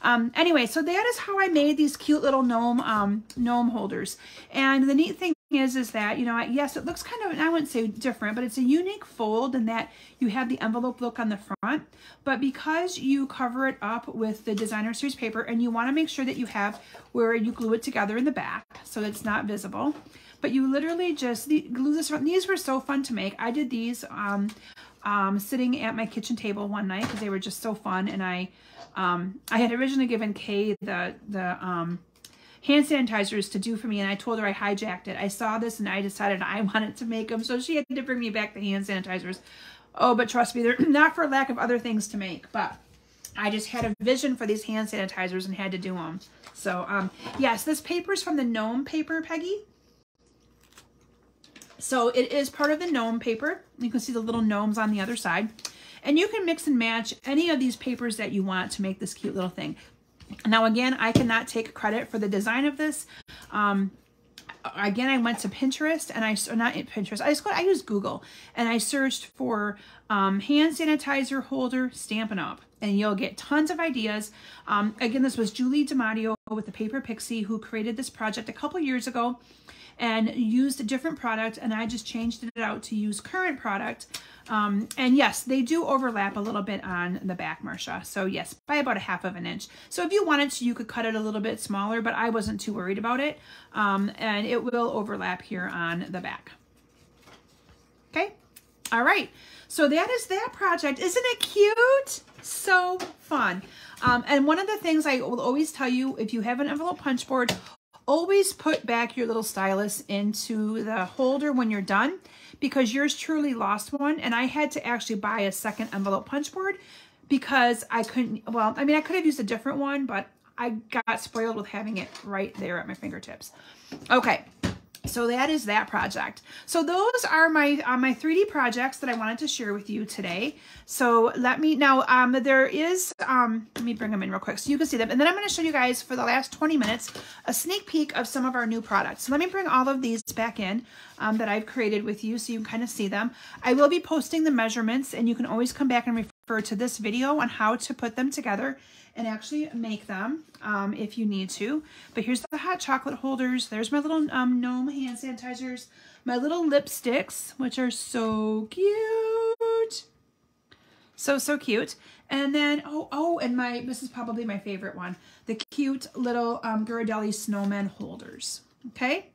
Um, anyway, so that is how I made these cute little gnome um, gnome holders. And the neat thing is, is that, you know, yes, it looks kind of, I wouldn't say different, but it's a unique fold in that you have the envelope look on the front, but because you cover it up with the designer series paper and you want to make sure that you have where you glue it together in the back so it's not visible, but you literally just glue this around. These were so fun to make. I did these um, um, sitting at my kitchen table one night because they were just so fun and I um, I had originally given Kay the, the um, hand sanitizers to do for me and I told her I hijacked it. I saw this and I decided I wanted to make them. So she had to bring me back the hand sanitizers. Oh, but trust me, they're not for lack of other things to make, but I just had a vision for these hand sanitizers and had to do them. So, um, yes, this paper is from the Gnome paper, Peggy. So it is part of the Gnome paper. You can see the little gnomes on the other side. And you can mix and match any of these papers that you want to make this cute little thing. Now, again, I cannot take credit for the design of this. Um, again, I went to Pinterest and I, not Pinterest, I just go, I used Google and I searched for um, hand sanitizer holder Stampin' Up! And you'll get tons of ideas. Um, again, this was Julie DiMatteo with the Paper Pixie who created this project a couple years ago and used a different product and I just changed it out to use current product. Um, and yes, they do overlap a little bit on the back, Marcia. So yes, by about a half of an inch. So if you wanted to, you could cut it a little bit smaller, but I wasn't too worried about it. Um, and it will overlap here on the back. Okay, all right. So that is that project. Isn't it cute? So fun. Um, and one of the things I will always tell you, if you have an envelope punch board always put back your little stylus into the holder when you're done because yours truly lost one and I had to actually buy a second envelope punch board because I couldn't, well, I mean, I could have used a different one, but I got spoiled with having it right there at my fingertips. Okay, so that is that project. So those are my uh, my 3D projects that I wanted to share with you today. So let me, now um, there is, um, let me bring them in real quick so you can see them. And then I'm gonna show you guys for the last 20 minutes, a sneak peek of some of our new products. So let me bring all of these back in um, that I've created with you so you can kind of see them. I will be posting the measurements and you can always come back and refer to this video on how to put them together and actually make them um, if you need to. But here's the hot chocolate holders. There's my little um, gnome hand sanitizers. My little lipsticks, which are so cute. So, so cute. And then, oh, oh, and my, this is probably my favorite one, the cute little um, Ghirardelli snowman holders. Okay.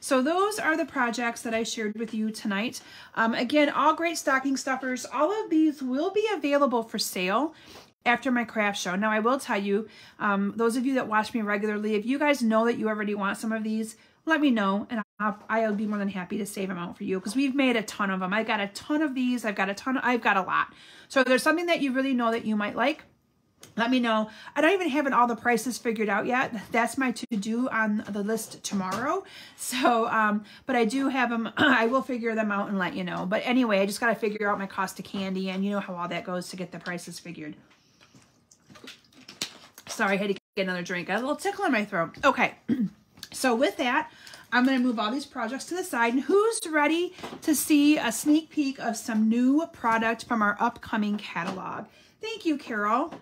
So those are the projects that I shared with you tonight. Um, again, all great stocking stuffers. All of these will be available for sale after my craft show. Now, I will tell you, um, those of you that watch me regularly, if you guys know that you already want some of these, let me know and I'll, I'll be more than happy to save them out for you because we've made a ton of them. I've got a ton of these. I've got a ton. Of, I've got a lot. So if there's something that you really know that you might like, let me know. I don't even have all the prices figured out yet. That's my to-do on the list tomorrow. So, um, but I do have them. I will figure them out and let you know. But anyway, I just got to figure out my cost of candy and you know how all that goes to get the prices figured. Sorry, I had to get another drink. I had a little tickle in my throat. Okay, so with that, I'm going to move all these projects to the side. And who's ready to see a sneak peek of some new product from our upcoming catalog? Thank you, Carol.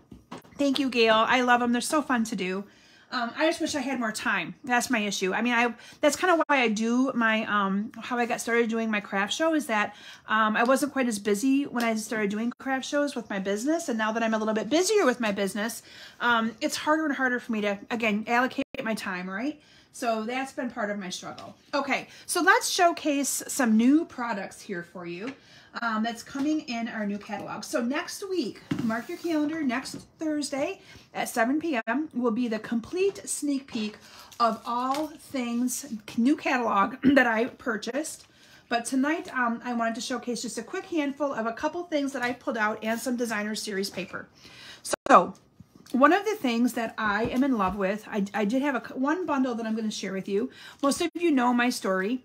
Thank you, Gail. I love them. They're so fun to do. Um, I just wish I had more time. That's my issue. I mean, I that's kind of why I do my um, how I got started doing my craft show is that um, I wasn't quite as busy when I started doing craft shows with my business, and now that I'm a little bit busier with my business, um, it's harder and harder for me to again allocate my time. Right. So that's been part of my struggle. Okay, so let's showcase some new products here for you um, that's coming in our new catalog. So next week, mark your calendar, next Thursday at 7 p.m. will be the complete sneak peek of all things new catalog that I purchased. But tonight, um, I wanted to showcase just a quick handful of a couple things that I pulled out and some designer series paper. So one of the things that I am in love with, I, I did have a one bundle that I'm going to share with you. Most of you know my story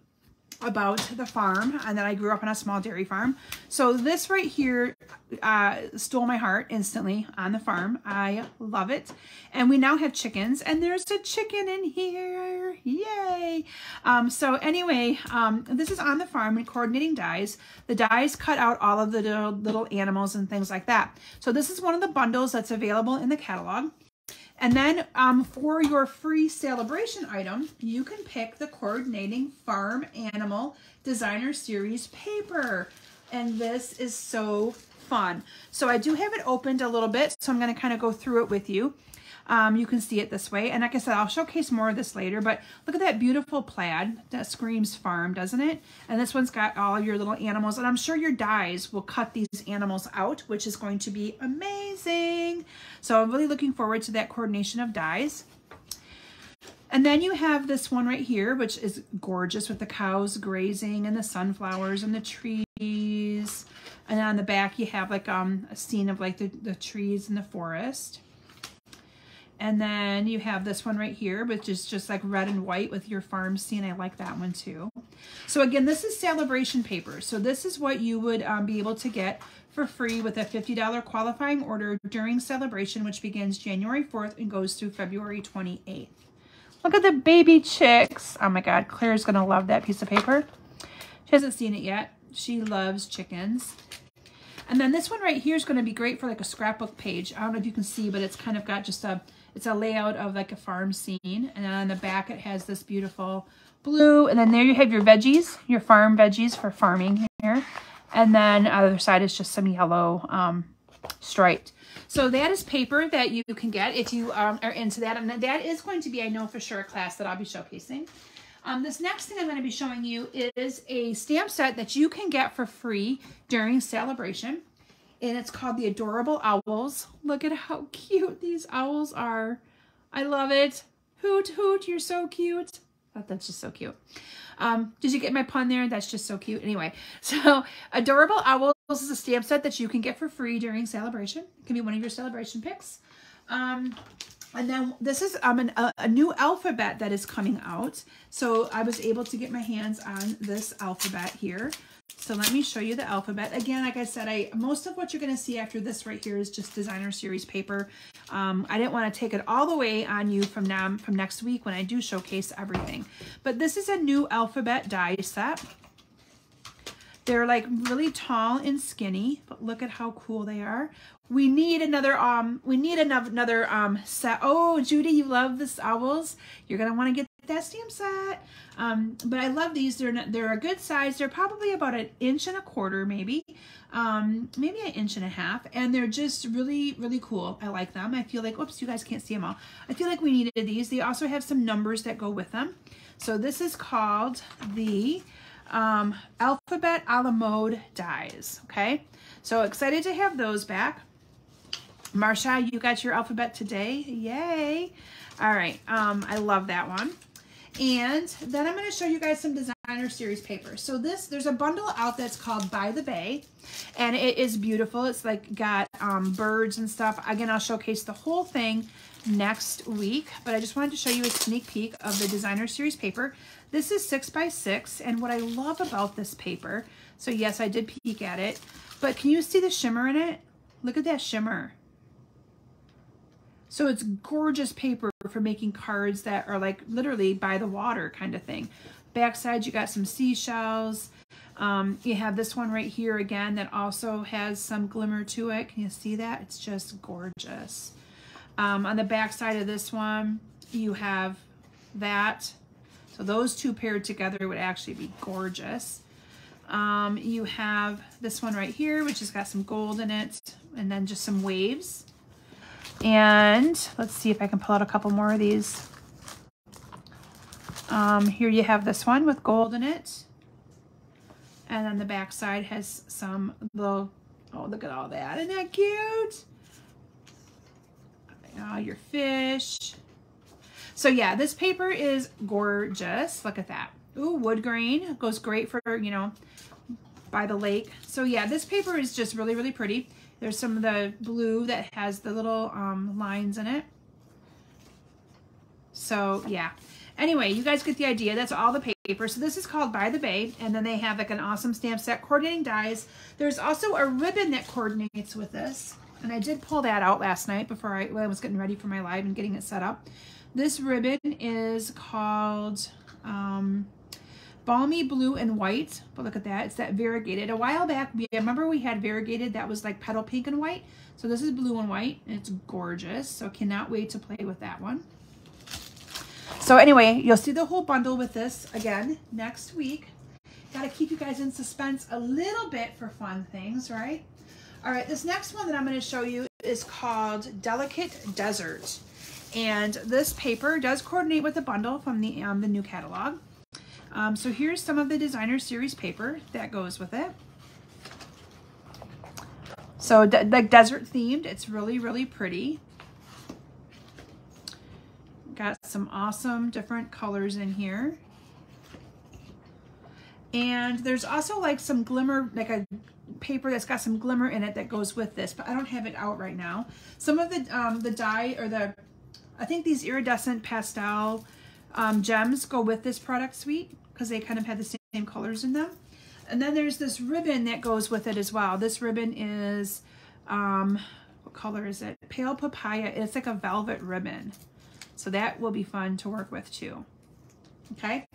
about the farm and that I grew up on a small dairy farm. So this right here uh, stole my heart instantly on the farm. I love it. And we now have chickens and there's a chicken in here. Yay. Um, so anyway, um, this is on the farm and coordinating dies. The dies cut out all of the little, little animals and things like that. So this is one of the bundles that's available in the catalog. And then um, for your free celebration item, you can pick the coordinating farm animal designer series paper. And this is so fun. So I do have it opened a little bit, so I'm going to kind of go through it with you. Um, you can see it this way. And like I said, I'll showcase more of this later, but look at that beautiful plaid that screams farm, doesn't it? And this one's got all of your little animals, and I'm sure your dies will cut these animals out, which is going to be amazing. So I'm really looking forward to that coordination of dies. And then you have this one right here, which is gorgeous with the cows grazing and the sunflowers and the trees. And on the back, you have like um, a scene of like the, the trees in the forest. And then you have this one right here, which is just like red and white with your farm scene. I like that one too. So again, this is celebration paper. So this is what you would um, be able to get for free with a $50 qualifying order during celebration, which begins January 4th and goes through February 28th. Look at the baby chicks. Oh my God, Claire's gonna love that piece of paper. She hasn't seen it yet. She loves chickens. And then this one right here is gonna be great for like a scrapbook page. I don't know if you can see, but it's kind of got just a it's a layout of like a farm scene. And then on the back, it has this beautiful blue. And then there you have your veggies, your farm veggies for farming here. And then the other side is just some yellow um, striped. So that is paper that you can get if you um, are into that. And that is going to be, I know for sure, a class that I'll be showcasing. Um, this next thing I'm going to be showing you is a stamp set that you can get for free during celebration and it's called The Adorable Owls. Look at how cute these owls are. I love it. Hoot, hoot, you're so cute. Oh, that's just so cute. Um, did you get my pun there? That's just so cute. Anyway, so Adorable Owls is a stamp set that you can get for free during celebration. It can be one of your celebration picks. Um, and then this is um, an, a, a, new alphabet that is coming out. So I was able to get my hands on this alphabet here. So let me show you the alphabet. Again, like I said, I most of what you're going to see after this right here is just designer series paper. Um, I didn't want to take it all the way on you from now from next week when I do showcase everything. But this is a new alphabet die set. They're like really tall and skinny, but look at how cool they are. We need another um we need another um set. Oh, Judy, you love this owls. You're going to want to get that stamp set. Um, but I love these. They're not, they're a good size. They're probably about an inch and a quarter, maybe, um, maybe an inch and a half. And they're just really, really cool. I like them. I feel like, oops, you guys can't see them all. I feel like we needed these. They also have some numbers that go with them. So this is called the um, Alphabet a la Mode dies. Okay. So excited to have those back. Marsha, you got your alphabet today. Yay. All right. Um, I love that one. And then I'm going to show you guys some designer series paper. So this, there's a bundle out that's called By the Bay, and it is beautiful. It's like got um, birds and stuff. Again, I'll showcase the whole thing next week, but I just wanted to show you a sneak peek of the designer series paper. This is six by six, and what I love about this paper, so yes, I did peek at it, but can you see the shimmer in it? Look at that shimmer. So it's gorgeous paper for making cards that are like literally by the water kind of thing. Backside, you got some seashells. Um, you have this one right here again that also has some glimmer to it. Can you see that? It's just gorgeous. Um, on the back side of this one, you have that. So those two paired together would actually be gorgeous. Um, you have this one right here, which has got some gold in it, and then just some waves. And let's see if I can pull out a couple more of these. Um, here you have this one with gold in it. And then the back side has some little, oh, look at all that. Isn't that cute? Oh, your fish. So yeah, this paper is gorgeous. Look at that. Ooh, wood grain goes great for, you know, by the lake. So yeah, this paper is just really, really pretty. There's some of the blue that has the little um, lines in it. So yeah. Anyway, you guys get the idea. That's all the paper. So this is called By the Bay. And then they have like an awesome stamp set coordinating dies. There's also a ribbon that coordinates with this. And I did pull that out last night before I, I was getting ready for my live and getting it set up. This ribbon is called um, Balmy Blue and White. But look at that. It's that variegated. A while back, we remember we had variegated that was like petal pink and white. So this is blue and white. And it's gorgeous. So cannot wait to play with that one. So anyway, you'll see the whole bundle with this again next week. Got to keep you guys in suspense a little bit for fun things, right? All right, this next one that I'm going to show you is called Delicate Desert. And this paper does coordinate with the bundle from the, um, the new catalog. Um, so here's some of the designer series paper that goes with it. So like desert themed, it's really, really pretty. Got some awesome different colors in here. And there's also like some glimmer, like a paper that's got some glimmer in it that goes with this, but I don't have it out right now. Some of the um, the dye or the, I think these iridescent pastel um, gems go with this product suite because they kind of have the same colors in them. And then there's this ribbon that goes with it as well. This ribbon is, um, what color is it? Pale papaya. It's like a velvet ribbon. So that will be fun to work with too. Okay.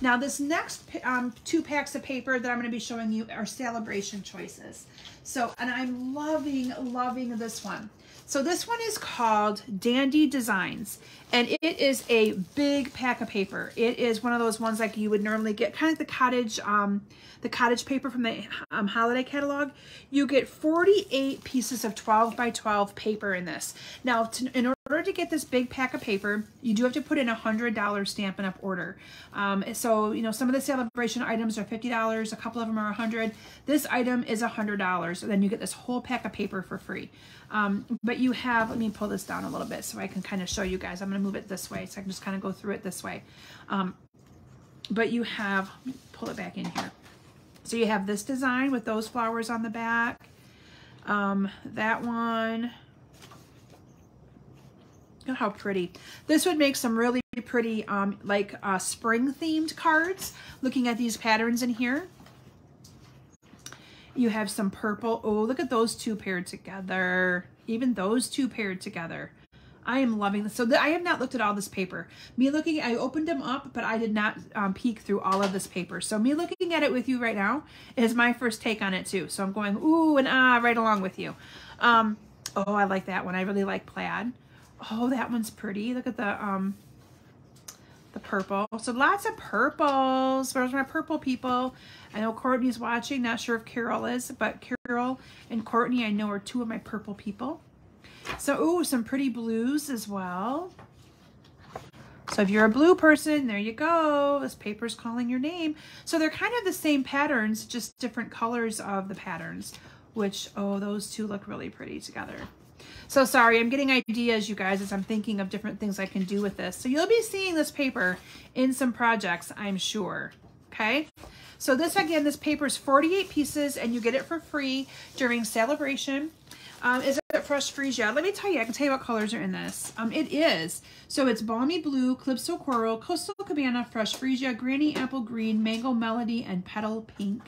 Now this next um, two packs of paper that I'm going to be showing you are celebration choices. So, and I'm loving, loving this one. So this one is called Dandy Designs, and it is a big pack of paper. It is one of those ones like you would normally get, kind of the cottage, um, the cottage paper from the um, holiday catalog. You get 48 pieces of 12 by 12 paper in this. Now, to, in order to get this big pack of paper, you do have to put in a $100 Stampin' Up! order. Um, so, you know, some of the celebration items are $50, a couple of them are 100 This item is $100, so then you get this whole pack of paper for free. Um, but you have, let me pull this down a little bit so I can kind of show you guys. I'm going to move it this way so I can just kind of go through it this way. Um, but you have, pull it back in here. So you have this design with those flowers on the back. Um, that one. Look how pretty. This would make some really pretty um, like uh, spring themed cards. Looking at these patterns in here. You have some purple. Oh, look at those two paired together. Even those two paired together. I am loving this. So the, I have not looked at all this paper. Me looking, I opened them up, but I did not um, peek through all of this paper. So me looking at it with you right now is my first take on it too. So I'm going ooh and ah right along with you. Um, oh, I like that one. I really like plaid. Oh, that one's pretty. Look at the um, the purple. So lots of purples. Where's my purple people? I know Courtney's watching. Not sure if Carol is, but Carol and Courtney I know are two of my purple people. So, ooh, some pretty blues as well. So if you're a blue person, there you go. This paper's calling your name. So they're kind of the same patterns, just different colors of the patterns, which, oh, those two look really pretty together. So sorry, I'm getting ideas, you guys, as I'm thinking of different things I can do with this. So you'll be seeing this paper in some projects, I'm sure. Okay. So this, again, this paper is 48 pieces and you get it for free during celebration. Um, is it fresh freesia? Let me tell you, I can tell you what colors are in this. Um, it is. So it's Balmy Blue, Calypso Coral, Coastal Cabana, Fresh Freesia, Granny Apple Green, Mango Melody, and Petal Pink.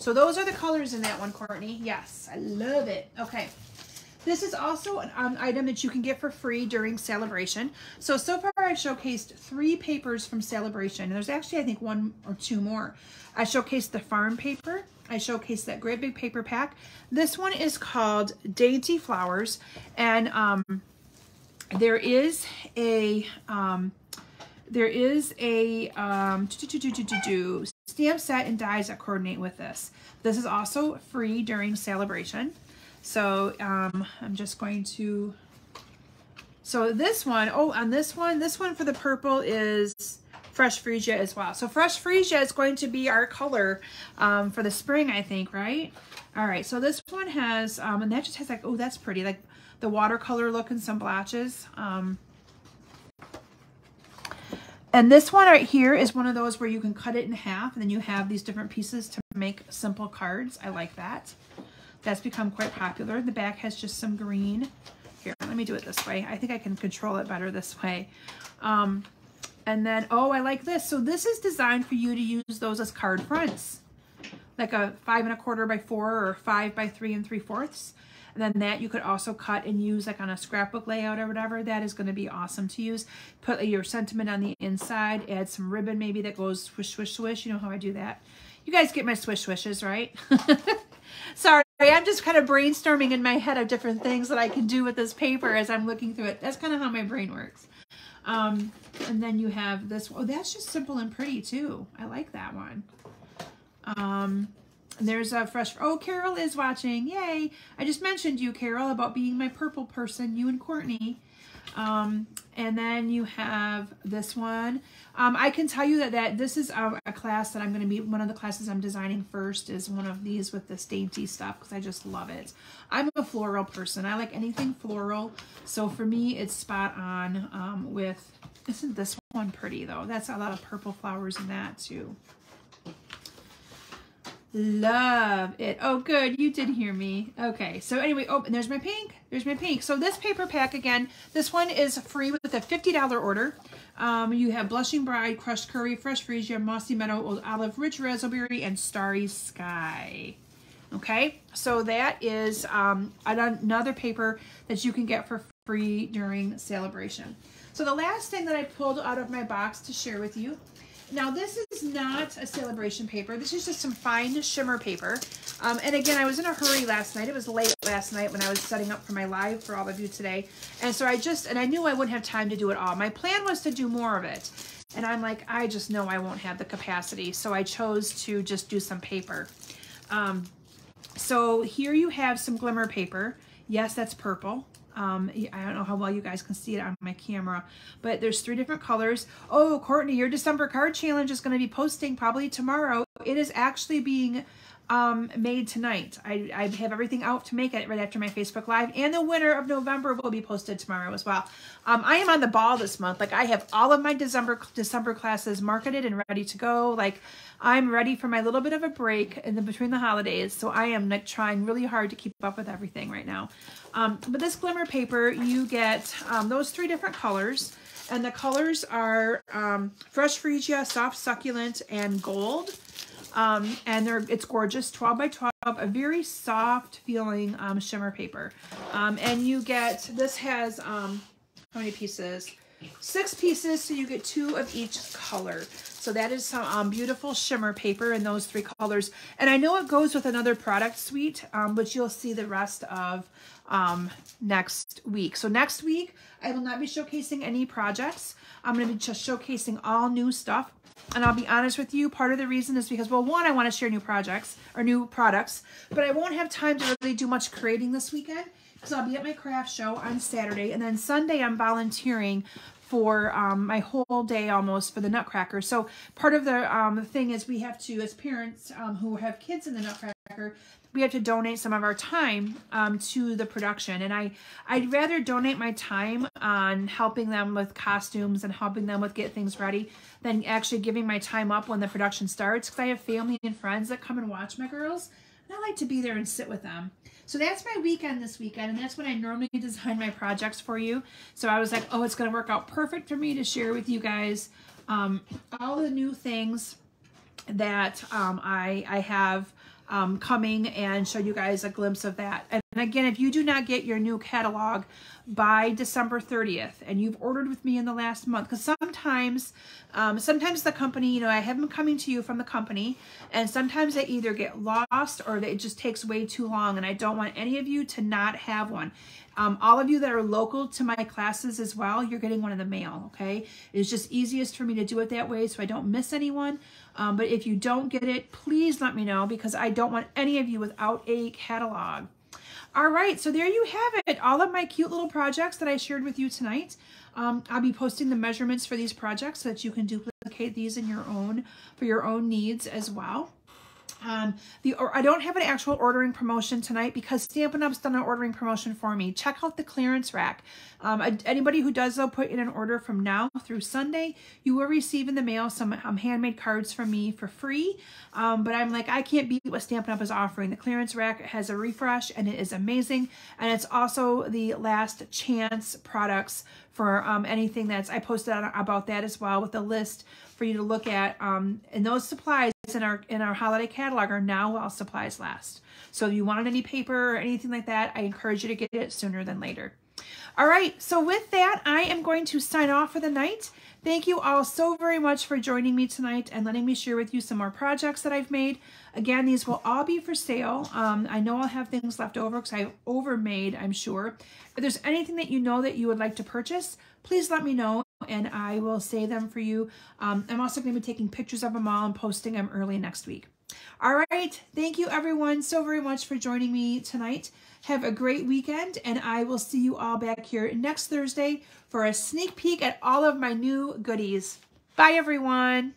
So those are the colors in that one, Courtney. Yes, I love it. Okay. This is also an um, item that you can get for free during Celebration. So, so far I've showcased three papers from Celebration. And there's actually, I think, one or two more. I showcased the farm paper. I showcased that great big paper pack. This one is called Dainty Flowers. And um, there is a... Um, there is a um, stamp set and dies that coordinate with this. This is also free during celebration. So um, I'm just going to, so this one, oh, on this one, this one for the purple is fresh freesia as well. So fresh freesia is going to be our color um, for the spring, I think, right? All right, so this one has, um, and that just has like, oh, that's pretty, like the watercolor look and some blotches. Um, and this one right here is one of those where you can cut it in half and then you have these different pieces to make simple cards. I like that. That's become quite popular. The back has just some green. Here, let me do it this way. I think I can control it better this way. Um, and then, oh, I like this. So this is designed for you to use those as card fronts. Like a five and a quarter by four or five by three and three fourths. And then that you could also cut and use like on a scrapbook layout or whatever. That is going to be awesome to use. Put your sentiment on the inside. Add some ribbon maybe that goes swish, swish, swish. You know how I do that. You guys get my swish swishes, right? Sorry, I'm just kind of brainstorming in my head of different things that I can do with this paper as I'm looking through it. That's kind of how my brain works. Um, and then you have this. Oh, that's just simple and pretty too. I like that one. Um, there's a fresh, oh, Carol is watching. Yay. I just mentioned you, Carol, about being my purple person, you and Courtney. Um, and then you have this one. Um, I can tell you that, that this is a, a class that I'm going to be, one of the classes I'm designing first is one of these with this dainty stuff because I just love it. I'm a floral person. I like anything floral. So for me, it's spot on um, with, isn't this one pretty though? That's a lot of purple flowers in that too. Love it. Oh, good. You did hear me. Okay. So anyway, oh, and there's my pink. There's my pink. So this paper pack, again, this one is free with a $50 order. Um, you have Blushing Bride, Crushed Curry, Fresh Freesia, Mossy Meadow, Old Olive, Rich Raspberry, and Starry Sky. Okay, so that is um, another paper that you can get for free during celebration. So the last thing that I pulled out of my box to share with you now this is not a celebration paper. This is just some fine shimmer paper. Um, and again, I was in a hurry last night. It was late last night when I was setting up for my live for all of you today. And so I just, and I knew I wouldn't have time to do it all. My plan was to do more of it. And I'm like, I just know I won't have the capacity. So I chose to just do some paper. Um, so here you have some glimmer paper. Yes, that's purple. Um, I don't know how well you guys can see it on my camera, but there's three different colors. Oh, Courtney, your December card challenge is going to be posting probably tomorrow. It is actually being um, made tonight. I, I have everything out to make it right after my Facebook Live, and the winner of November will be posted tomorrow as well. Um, I am on the ball this month. Like I have all of my December December classes marketed and ready to go. Like I'm ready for my little bit of a break in the between the holidays. So I am like trying really hard to keep up with everything right now. Um, but this glimmer paper, you get um, those three different colors. And the colors are um, Fresh Freesia, Soft Succulent, and Gold. Um, and they're it's gorgeous, 12 by 12, a very soft feeling um, shimmer paper. Um, and you get, this has, um, how many pieces? Six pieces, so you get two of each color. So that is some um, beautiful shimmer paper in those three colors. And I know it goes with another product suite, um, but you'll see the rest of um, next week. So next week, I will not be showcasing any projects. I'm going to be just showcasing all new stuff. And I'll be honest with you, part of the reason is because, well, one, I want to share new projects or new products, but I won't have time to really do much creating this weekend because I'll be at my craft show on Saturday. And then Sunday, I'm volunteering for um, my whole day almost for the Nutcracker. So part of the um, thing is we have to, as parents um, who have kids in the Nutcracker, we have to donate some of our time um, to the production. And I, I'd rather donate my time on helping them with costumes and helping them with get things ready than actually giving my time up when the production starts because I have family and friends that come and watch my girls. And I like to be there and sit with them. So that's my weekend this weekend, and that's when I normally design my projects for you. So I was like, oh, it's going to work out perfect for me to share with you guys um, all the new things that um, I, I have um, coming and show you guys a glimpse of that. And again, if you do not get your new catalog by December 30th and you've ordered with me in the last month, because sometimes, um, sometimes the company, you know, I have them coming to you from the company and sometimes they either get lost or it just takes way too long and I don't want any of you to not have one. Um, all of you that are local to my classes as well, you're getting one in the mail, okay? It's just easiest for me to do it that way so I don't miss anyone. Um, but if you don't get it, please let me know because I don't want any of you without a catalog. All right, so there you have it. All of my cute little projects that I shared with you tonight. Um, I'll be posting the measurements for these projects so that you can duplicate these in your own for your own needs as well. Um, the or I don't have an actual ordering promotion tonight because Stampin' Up's done an ordering promotion for me. Check out the clearance rack. Um, anybody who does though, put in an order from now through Sunday, you will receive in the mail some um, handmade cards from me for free. Um, but I'm like, I can't beat what Stampin' Up is offering. The clearance rack has a refresh and it is amazing. And it's also the last chance products for um, anything that's, I posted about that as well with a list for you to look at. Um, and those supplies in our in our holiday catalog are now while supplies last. So if you wanted any paper or anything like that, I encourage you to get it sooner than later. All right, so with that, I am going to sign off for the night. Thank you all so very much for joining me tonight and letting me share with you some more projects that I've made. Again, these will all be for sale. Um, I know I'll have things left over because I've overmade, I'm sure. If there's anything that you know that you would like to purchase, please let me know and I will save them for you. Um, I'm also going to be taking pictures of them all and posting them early next week. All right. Thank you everyone so very much for joining me tonight. Have a great weekend and I will see you all back here next Thursday for a sneak peek at all of my new goodies. Bye everyone.